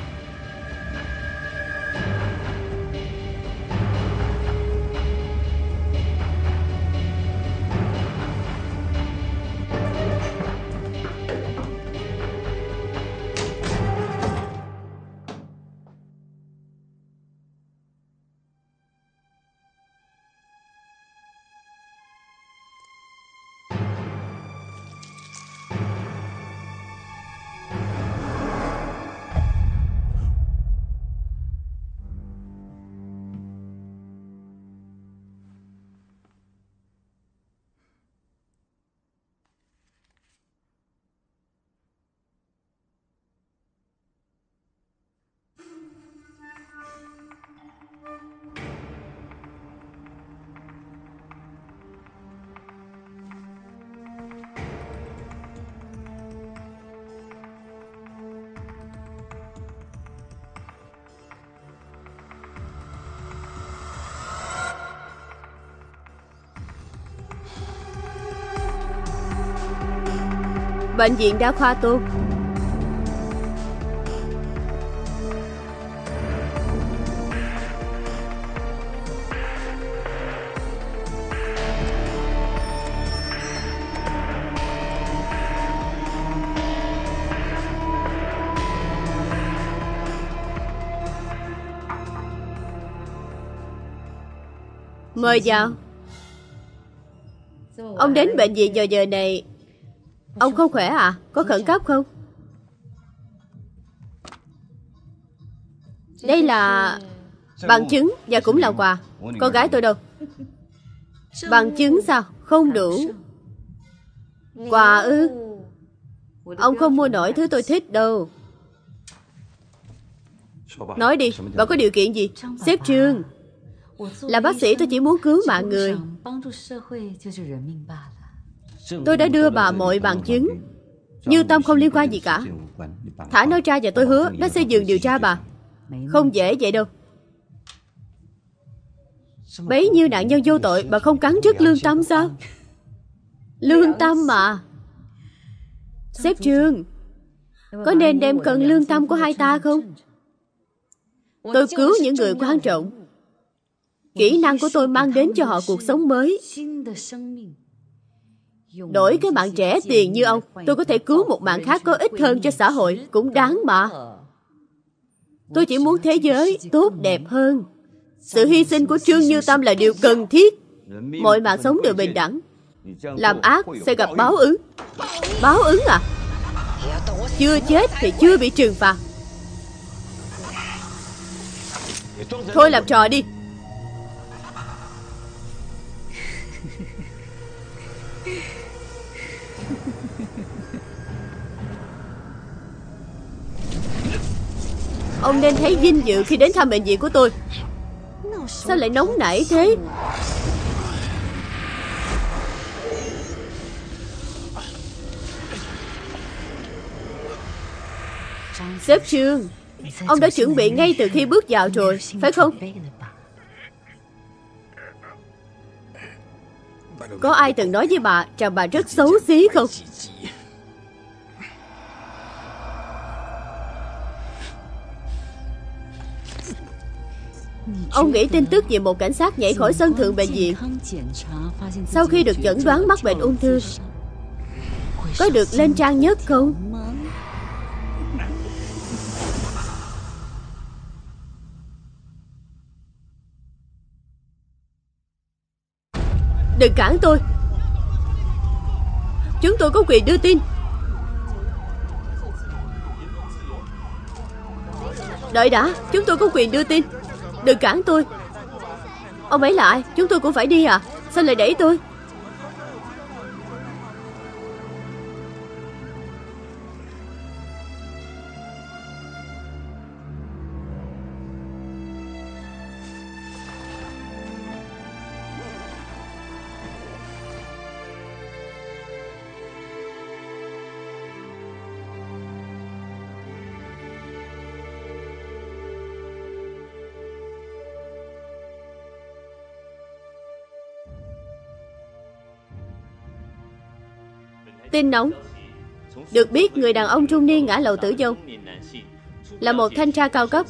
Bệnh viện đa khoa Tôn Mời vào. Ông đến bệnh viện giờ giờ này. Ông không khỏe à? Có khẩn cấp không? Đây là bằng chứng và cũng là quà Con gái tôi đâu? Bằng chứng sao? Không đủ Quà ư? Ông không mua nổi thứ tôi thích đâu Nói đi, bà có điều kiện gì? Xếp trương Là bác sĩ tôi chỉ muốn cứu mạng người Tôi đã đưa bà mọi bằng chứng. Như Tâm không liên quan gì cả. Thả nó ra và tôi hứa Nó sẽ dừng điều tra bà. Không dễ vậy đâu. Bấy nhiêu nạn nhân vô tội Bà không cắn rứt lương tâm sao? Lương tâm mà. Sếp Trương, Có nên đem cần lương tâm của hai ta không? Tôi cứu những người quan trọng Kỹ năng của tôi mang đến cho họ cuộc sống mới. Đổi cái mạng trẻ tiền như ông, Tôi có thể cứu một mạng khác có ích hơn cho xã hội, Cũng đáng mà. Tôi chỉ muốn thế giới tốt đẹp hơn. Sự hy sinh của Trương Như Tâm là điều cần thiết. Mọi mạng sống đều bình đẳng. Làm ác sẽ gặp báo ứng. Báo ứng à? Chưa chết thì chưa bị trừng phạt. Thôi làm trò đi. Ông nên thấy vinh dự khi đến thăm bệnh viện của tôi. Sao lại nóng nảy thế? Sếp Trương, Ông đã chuẩn bị ngay từ khi bước vào rồi, Phải không? Có ai từng nói với bà rằng bà rất xấu xí không? Ông nghĩ tin tức về một cảnh sát nhảy khỏi sân thượng bệnh viện. Sau khi được chẩn đoán mắc bệnh ung thư, Có được lên trang nhất không? Đừng cản tôi. Chúng tôi có quyền đưa tin. Đợi đã, Chúng tôi có quyền đưa tin. Đừng cản tôi. Ông ấy là ai? Chúng tôi cũng phải đi à? Sao lại đẩy tôi? Tin nóng. Được biết, người đàn ông trung niên ngã lầu tử vong. Là một thanh tra cao cấp.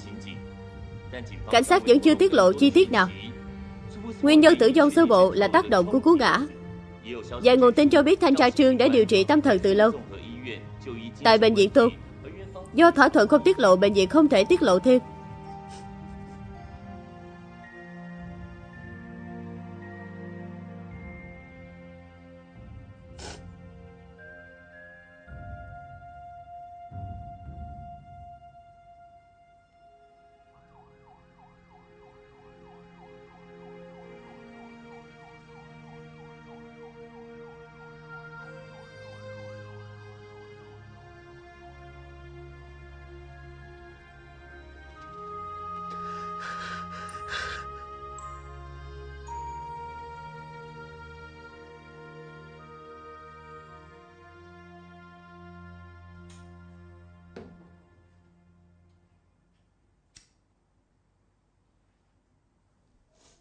Cảnh sát vẫn chưa tiết lộ chi tiết nào. Nguyên nhân tử vong sơ bộ là tác động của cú ngã. Vài nguồn tin cho biết thanh tra trương đã điều trị tâm thần từ lâu. Tại bệnh viện Tô Do thỏa thuận không tiết lộ, Bệnh viện không thể tiết lộ thêm.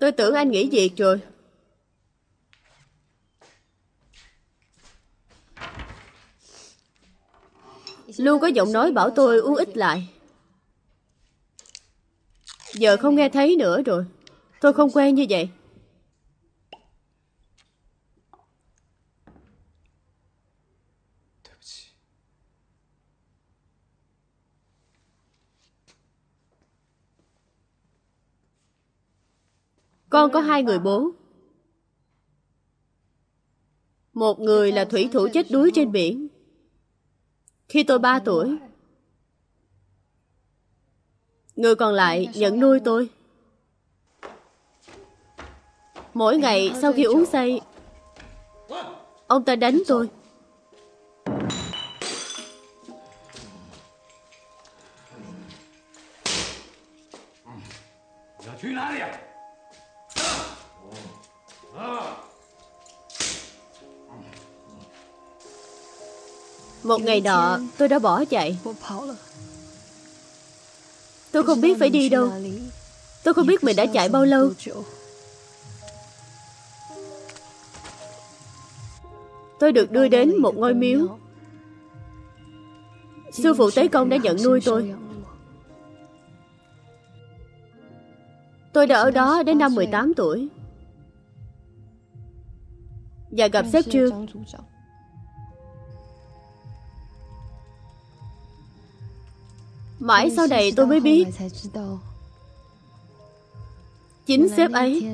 Tôi tưởng anh nghỉ việc rồi. Luôn có giọng nói bảo tôi uống ít lại. Giờ không nghe thấy nữa rồi. Tôi không quen như vậy. Con có hai người bố. Một người là thủy thủ chết đuối trên biển. Khi tôi ba tuổi, Người còn lại nhận nuôi tôi. Mỗi ngày sau khi uống say, Ông ta đánh tôi. Ngày nọ, tôi đã bỏ chạy. Tôi không biết phải đi đâu. Tôi không biết mình đã chạy bao lâu. Tôi được đưa đến một ngôi miếu. Sư phụ Tế Công đã nhận nuôi tôi. Tôi đã ở đó đến năm 18 tuổi. Và gặp sếp Trương Mãi sau này tôi mới biết. Chính sếp ấy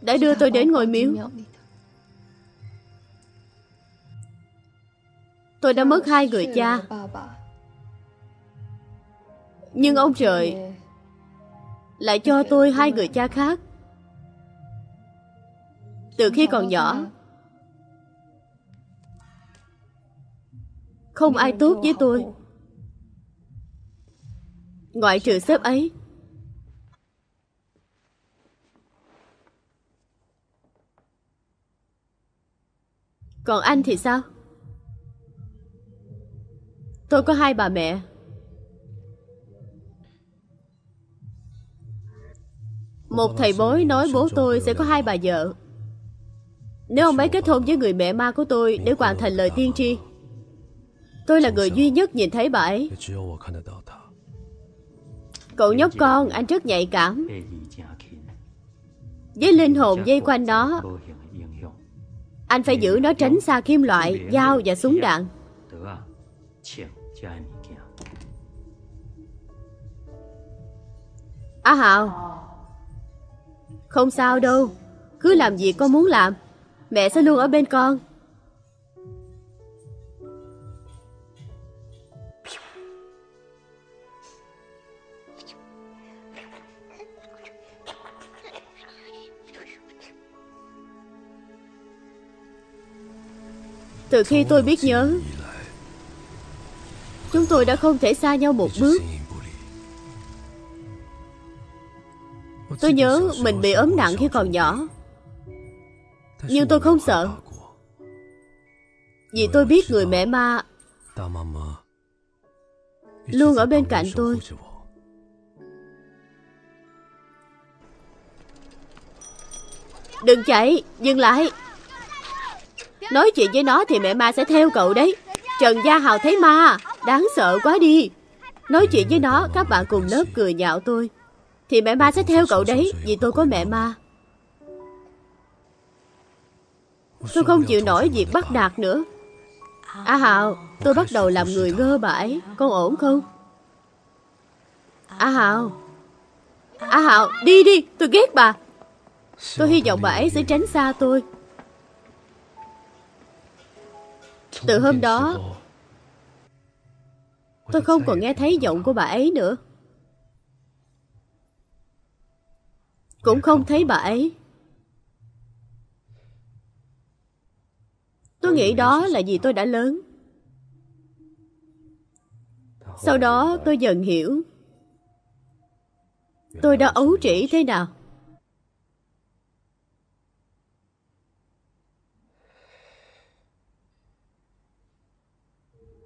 Đã đưa tôi đến ngôi miếu. Tôi đã mất hai người cha. Nhưng ông trời Lại cho tôi hai người cha khác. Từ khi còn nhỏ Không ai tốt với tôi Ngoại trừ sếp ấy. Còn anh thì sao? Tôi có hai bà mẹ. Một thầy bói nói bố tôi sẽ có hai bà vợ. Nếu ông ấy kết hôn với người mẹ ma của tôi Để hoàn thành lời tiên tri, Tôi là người duy nhất nhìn thấy bà ấy. Cậu nhóc con anh rất nhạy cảm. Với linh hồn dây quanh nó Anh phải giữ nó tránh xa kim loại, dao và súng đạn. Á Hào Không sao đâu. Cứ làm gì con muốn làm Mẹ sẽ luôn ở bên con Từ khi tôi biết nhớ Chúng tôi đã không thể xa nhau một bước. Tôi nhớ mình bị ốm nặng khi còn nhỏ Nhưng tôi không sợ. Vì tôi biết người mẹ ma Luôn ở bên cạnh tôi. Đừng chạy, dừng lại. Nói chuyện với nó thì mẹ ma sẽ theo cậu đấy. Trần Gia Hào thấy ma, Đáng sợ quá đi. Nói chuyện với nó, các bạn cùng lớp cười nhạo tôi. Thì mẹ ma sẽ theo cậu đấy, Vì tôi có mẹ ma. Tôi không chịu nổi việc bắt đạt nữa. À Hào, Tôi bắt đầu làm người ngơ bà ấy Con ổn không? À Hào. À Hào, đi đi, tôi ghét bà. Tôi hy vọng bà ấy sẽ tránh xa tôi. Từ hôm đó, Tôi không còn nghe thấy giọng của bà ấy nữa. Cũng không thấy bà ấy. Tôi nghĩ đó là vì tôi đã lớn. Sau đó tôi dần hiểu Tôi đã ấu trĩ thế nào.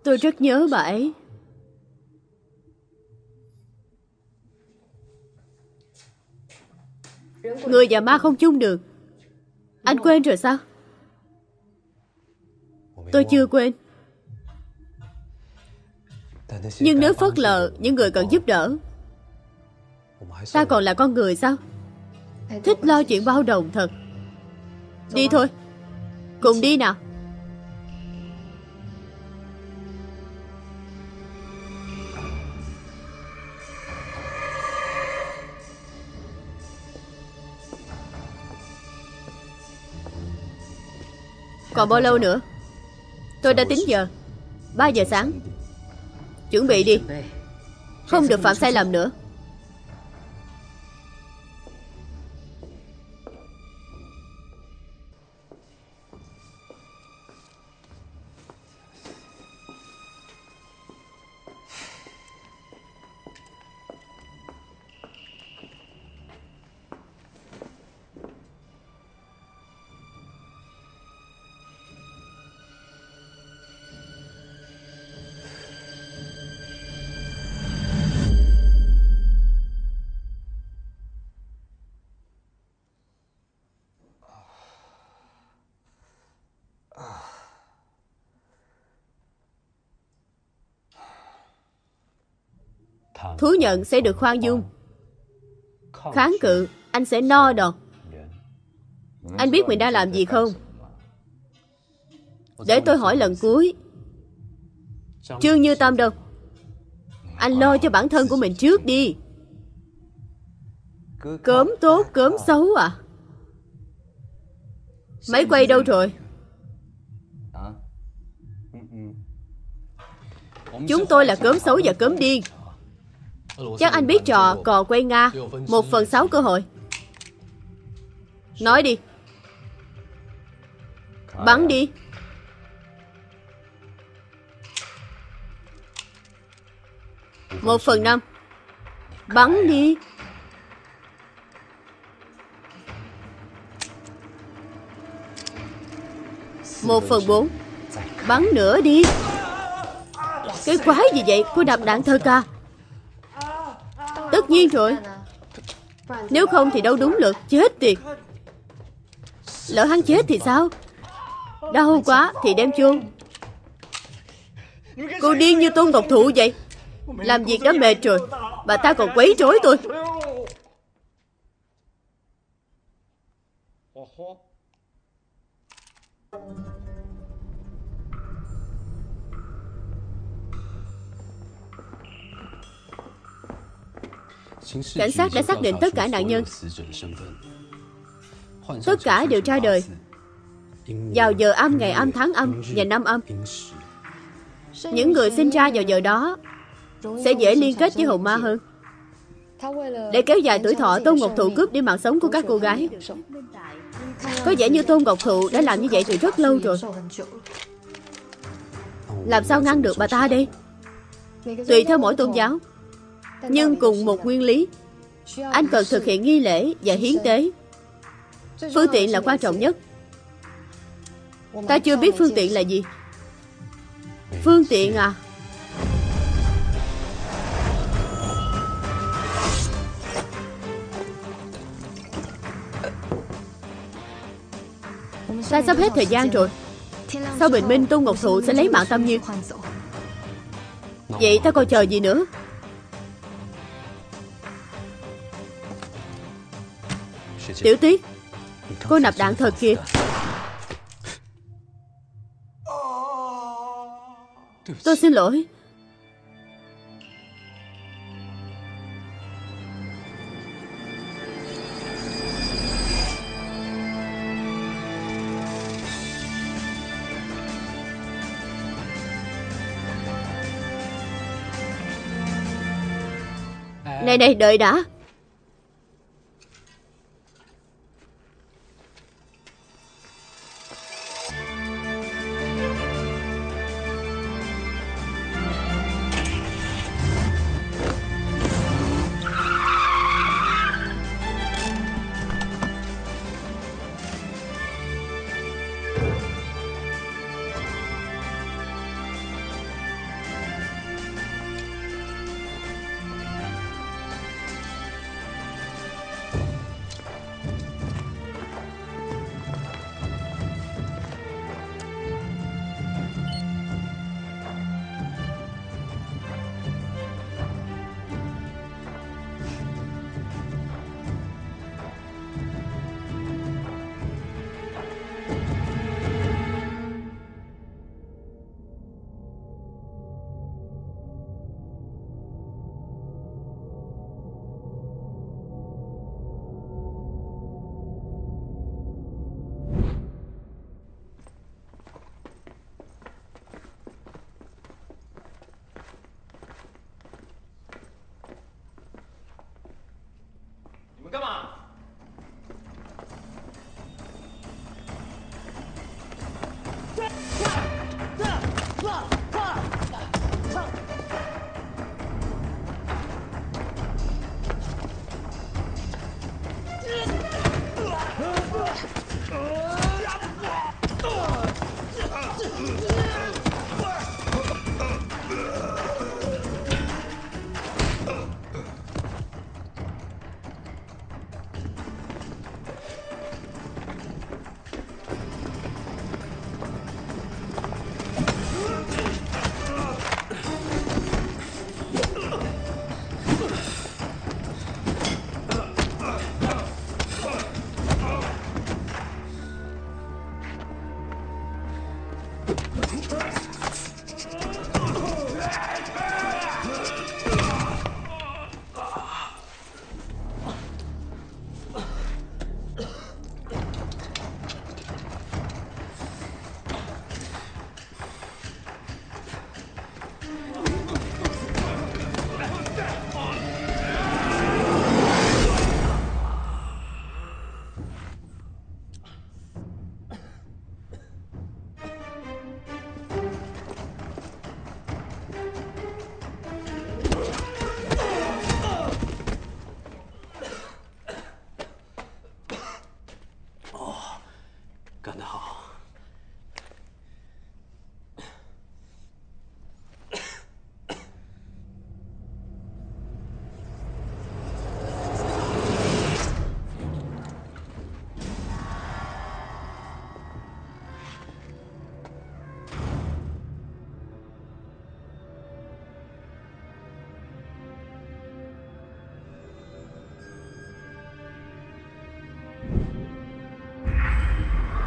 Tôi rất nhớ bà ấy. Người và ma không chung được. Anh quên rồi sao? Tôi chưa quên. Nhưng nếu phớt lờ, những người cần giúp đỡ, Ta còn là con người sao? Thích lo chuyện bao đồng thật. Đi thôi. Cùng đi nào. Còn bao lâu nữa? Tôi đã tính giờ. 3 giờ sáng. Chuẩn bị đi. Không được phạm sai lầm nữa. Nhận sẽ được khoan dung. Kháng cự, Anh sẽ no đòn. Anh biết mình đang làm gì không? Để tôi hỏi lần cuối. Trương Như Tâm đâu? Anh lo cho bản thân của mình trước đi. Cớm tốt, cớm xấu à? Máy quay đâu rồi? Chúng tôi là cớm xấu và cớm điên. Chắc anh biết trò cò quay Nga, Một phần sáu cơ hội. Nói đi. Bắn đi. Một phần năm. Bắn đi. Một phần bốn. Bắn nữa đi. Cái quái gì vậy? Cô đập đạn thơ ca nhiên rồi. Nếu không thì đâu đúng lực Chết tiệt. Lỡ hắn chết thì sao? Đau quá thì đem chuông. Cô điên như tôn ngọc thụ vậy. Làm việc đã mệt rồi, Bà ta còn quấy rối tôi. Cảnh sát đã xác định tất cả nạn nhân. Tất cả đều ra đời. Vào giờ âm, ngày âm, tháng âm và năm âm. Những người sinh ra vào giờ đó Sẽ dễ liên kết với hồn ma hơn. Để kéo dài tuổi thọ Tôn Ngọc Thụ cướp đi mạng sống của các cô gái. Có vẻ như Tôn Ngọc Thụ đã làm như vậy từ rất lâu rồi. Làm sao ngăn được bà ta đây? Tùy theo mỗi tôn giáo nhưng cùng một nguyên lý. Anh cần thực hiện nghi lễ và hiến tế. Phương tiện là quan trọng nhất. Ta chưa biết phương tiện là gì. Phương tiện à? Ta sắp hết thời gian rồi. Sau bình minh tôn ngọc thụ sẽ lấy mạng tâm như vậy ta còn chờ gì nữa? Tiểu Tiết Cô nạp đạn thật kìa Tôi xin lỗi. Này này đợi đã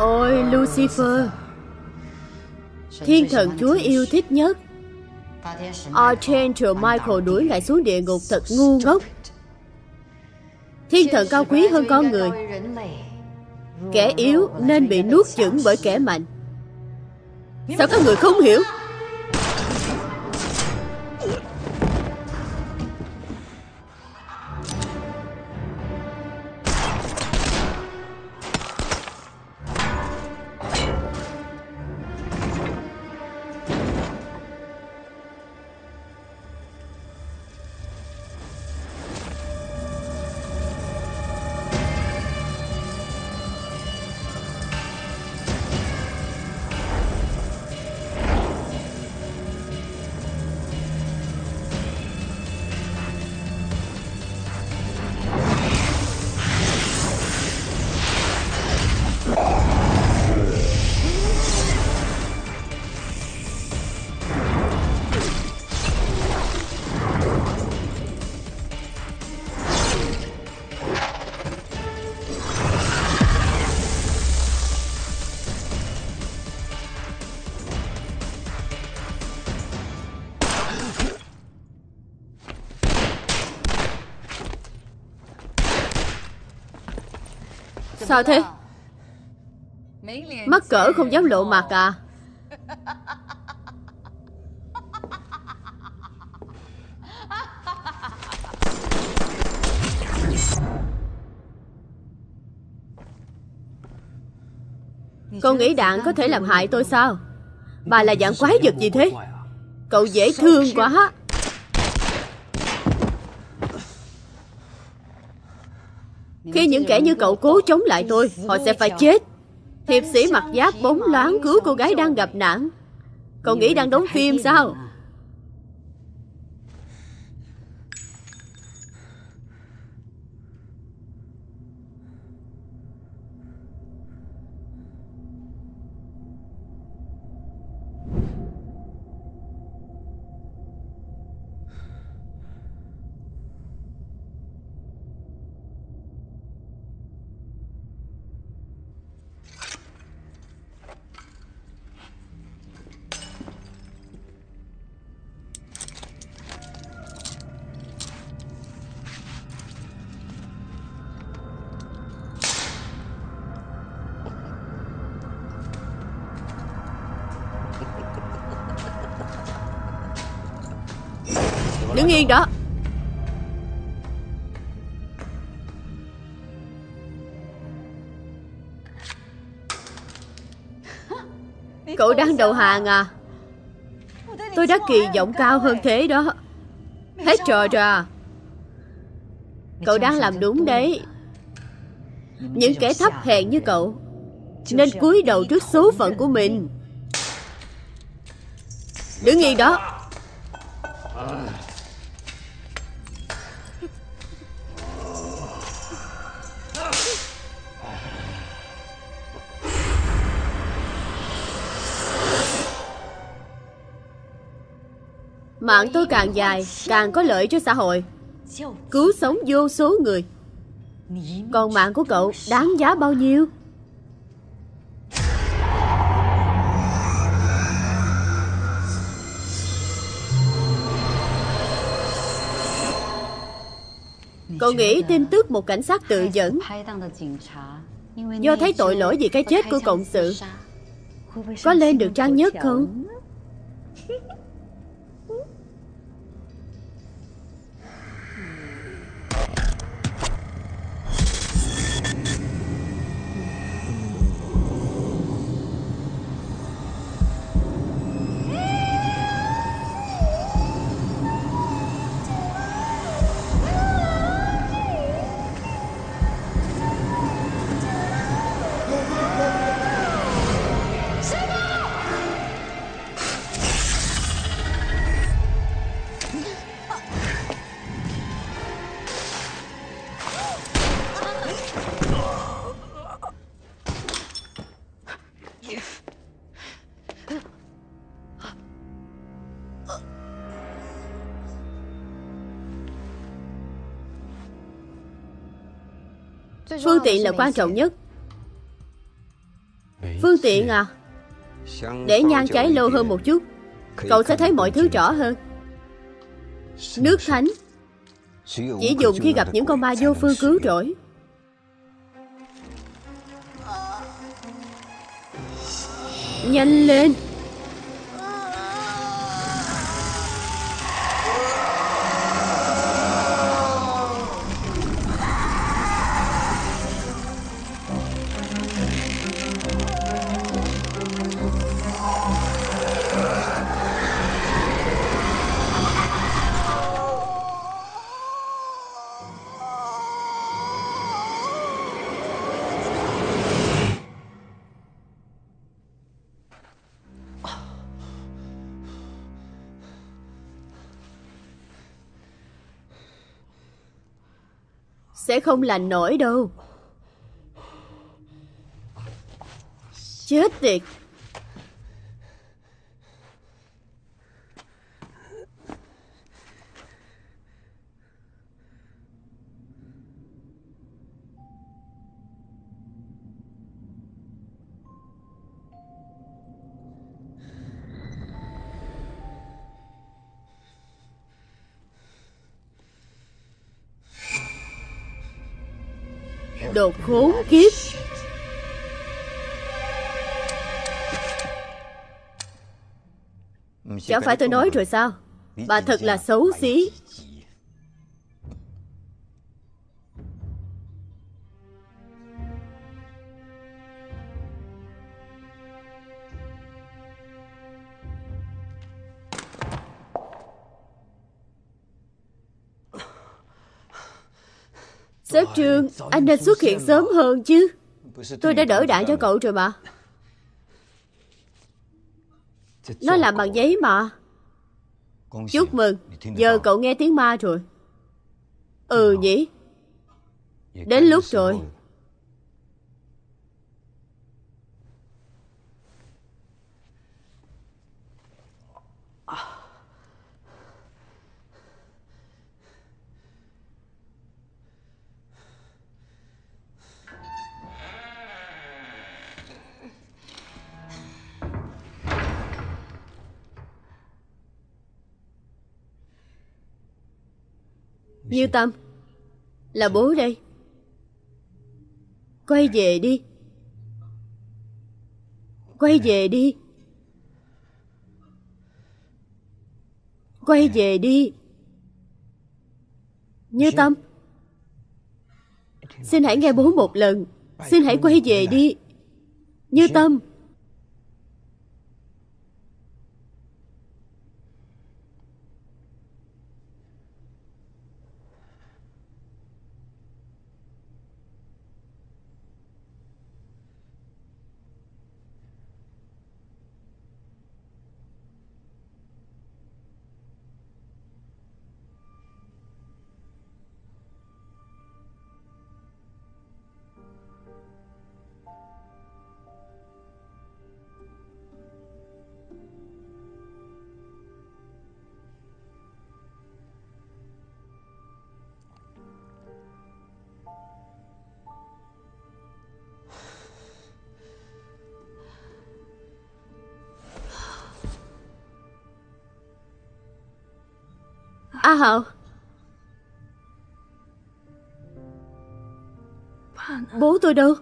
Ôi, Lucifer. Thiên thần chúa yêu thích nhất. Archangel Michael đuổi ngài xuống địa ngục thật ngu ngốc. Thiên thần cao quý hơn con người. Kẻ yếu nên bị nuốt chửng bởi kẻ mạnh. Sao các người không hiểu? Sao thế? Mắc cỡ không dám lộ mặt à? Cô nghĩ đạn có thể làm hại tôi sao? Bà là dạng quái vật gì thế? Cậu dễ thương quá. Khi những kẻ như cậu cố chống lại tôi, Họ sẽ phải chết. Hiệp sĩ mặc giáp bóng loáng cứu cô gái đang gặp nạn. Cậu nghĩ đang đóng phim sao? Đứng yên đó. Cậu đang đầu hàng à? Tôi đã kỳ vọng cao hơn thế đó. Hết trò rồi à? Cậu đang làm đúng đấy. Những kẻ thấp hèn như cậu Nên cúi đầu trước số phận của mình. Đứng yên đó. Mạng tôi càng dài, Càng có lợi cho xã hội. Cứu sống vô số người. Còn mạng của cậu đáng giá bao nhiêu? Cậu nghĩ tin tức một cảnh sát tự dẫn. Do thấy tội lỗi vì cái chết của cộng sự, Có lên được trang nhất không? Phương tiện là quan trọng nhất. Phương tiện à? Để nhang cháy lâu hơn một chút, Cậu sẽ thấy mọi thứ rõ hơn. Nước thánh. Chỉ dùng khi gặp những con ma vô phương cứu rỗi. Nhanh lên! Sẽ không lành nổi đâu. Chết tiệt. Đồ khốn kiếp. Chẳng phải tôi nói rồi sao? Bà thật là xấu xí anh nên xuất hiện sớm hơn chứ. Tôi đã đỡ đạn cho cậu rồi mà. Nó làm bằng giấy mà. Chúc mừng. Giờ cậu nghe tiếng ma rồi. Ừ nhỉ. Đến lúc rồi Như Tâm. Là bố đây. Quay về đi. Quay về đi. Quay về đi. Như Tâm. Xin hãy nghe bố một lần. Xin hãy quay về đi. Như Tâm. Hậu Bố tôi đâu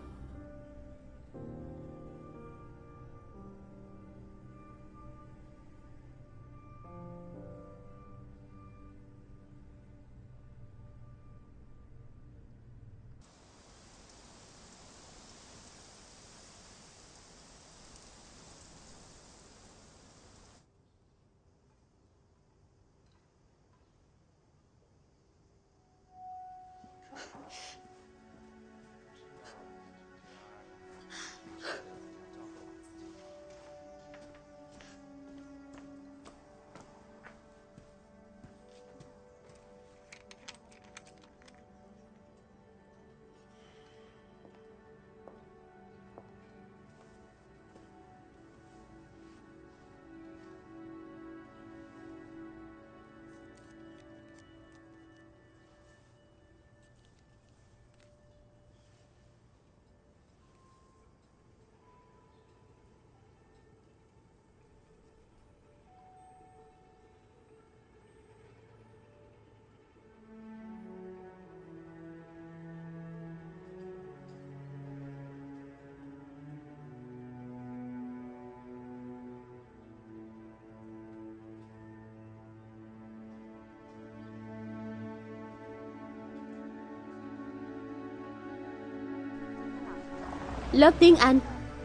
Lớp tiếng Anh.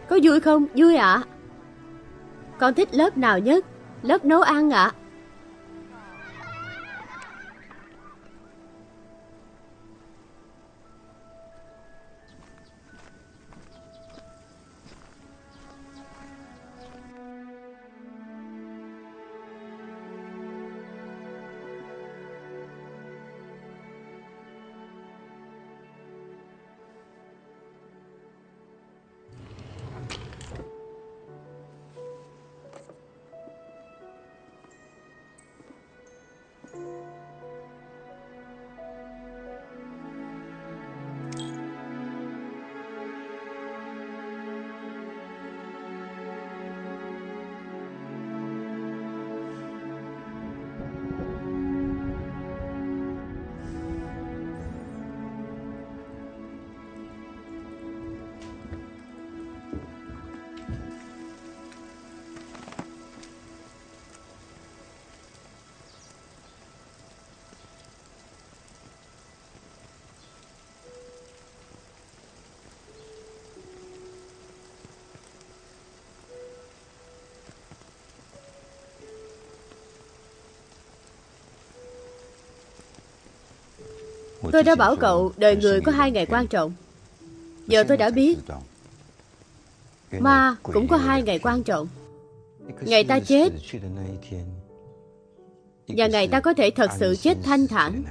Có vui không? Vui ạ. À. Con thích lớp nào nhất? Lớp nấu ăn ạ. À. tôi đã bảo cậu đời người có hai ngày quan trọng Giờ tôi đã biết Ma cũng có hai ngày quan trọng Ngày ta chết Và ngày ta có thể thật sự chết thanh thản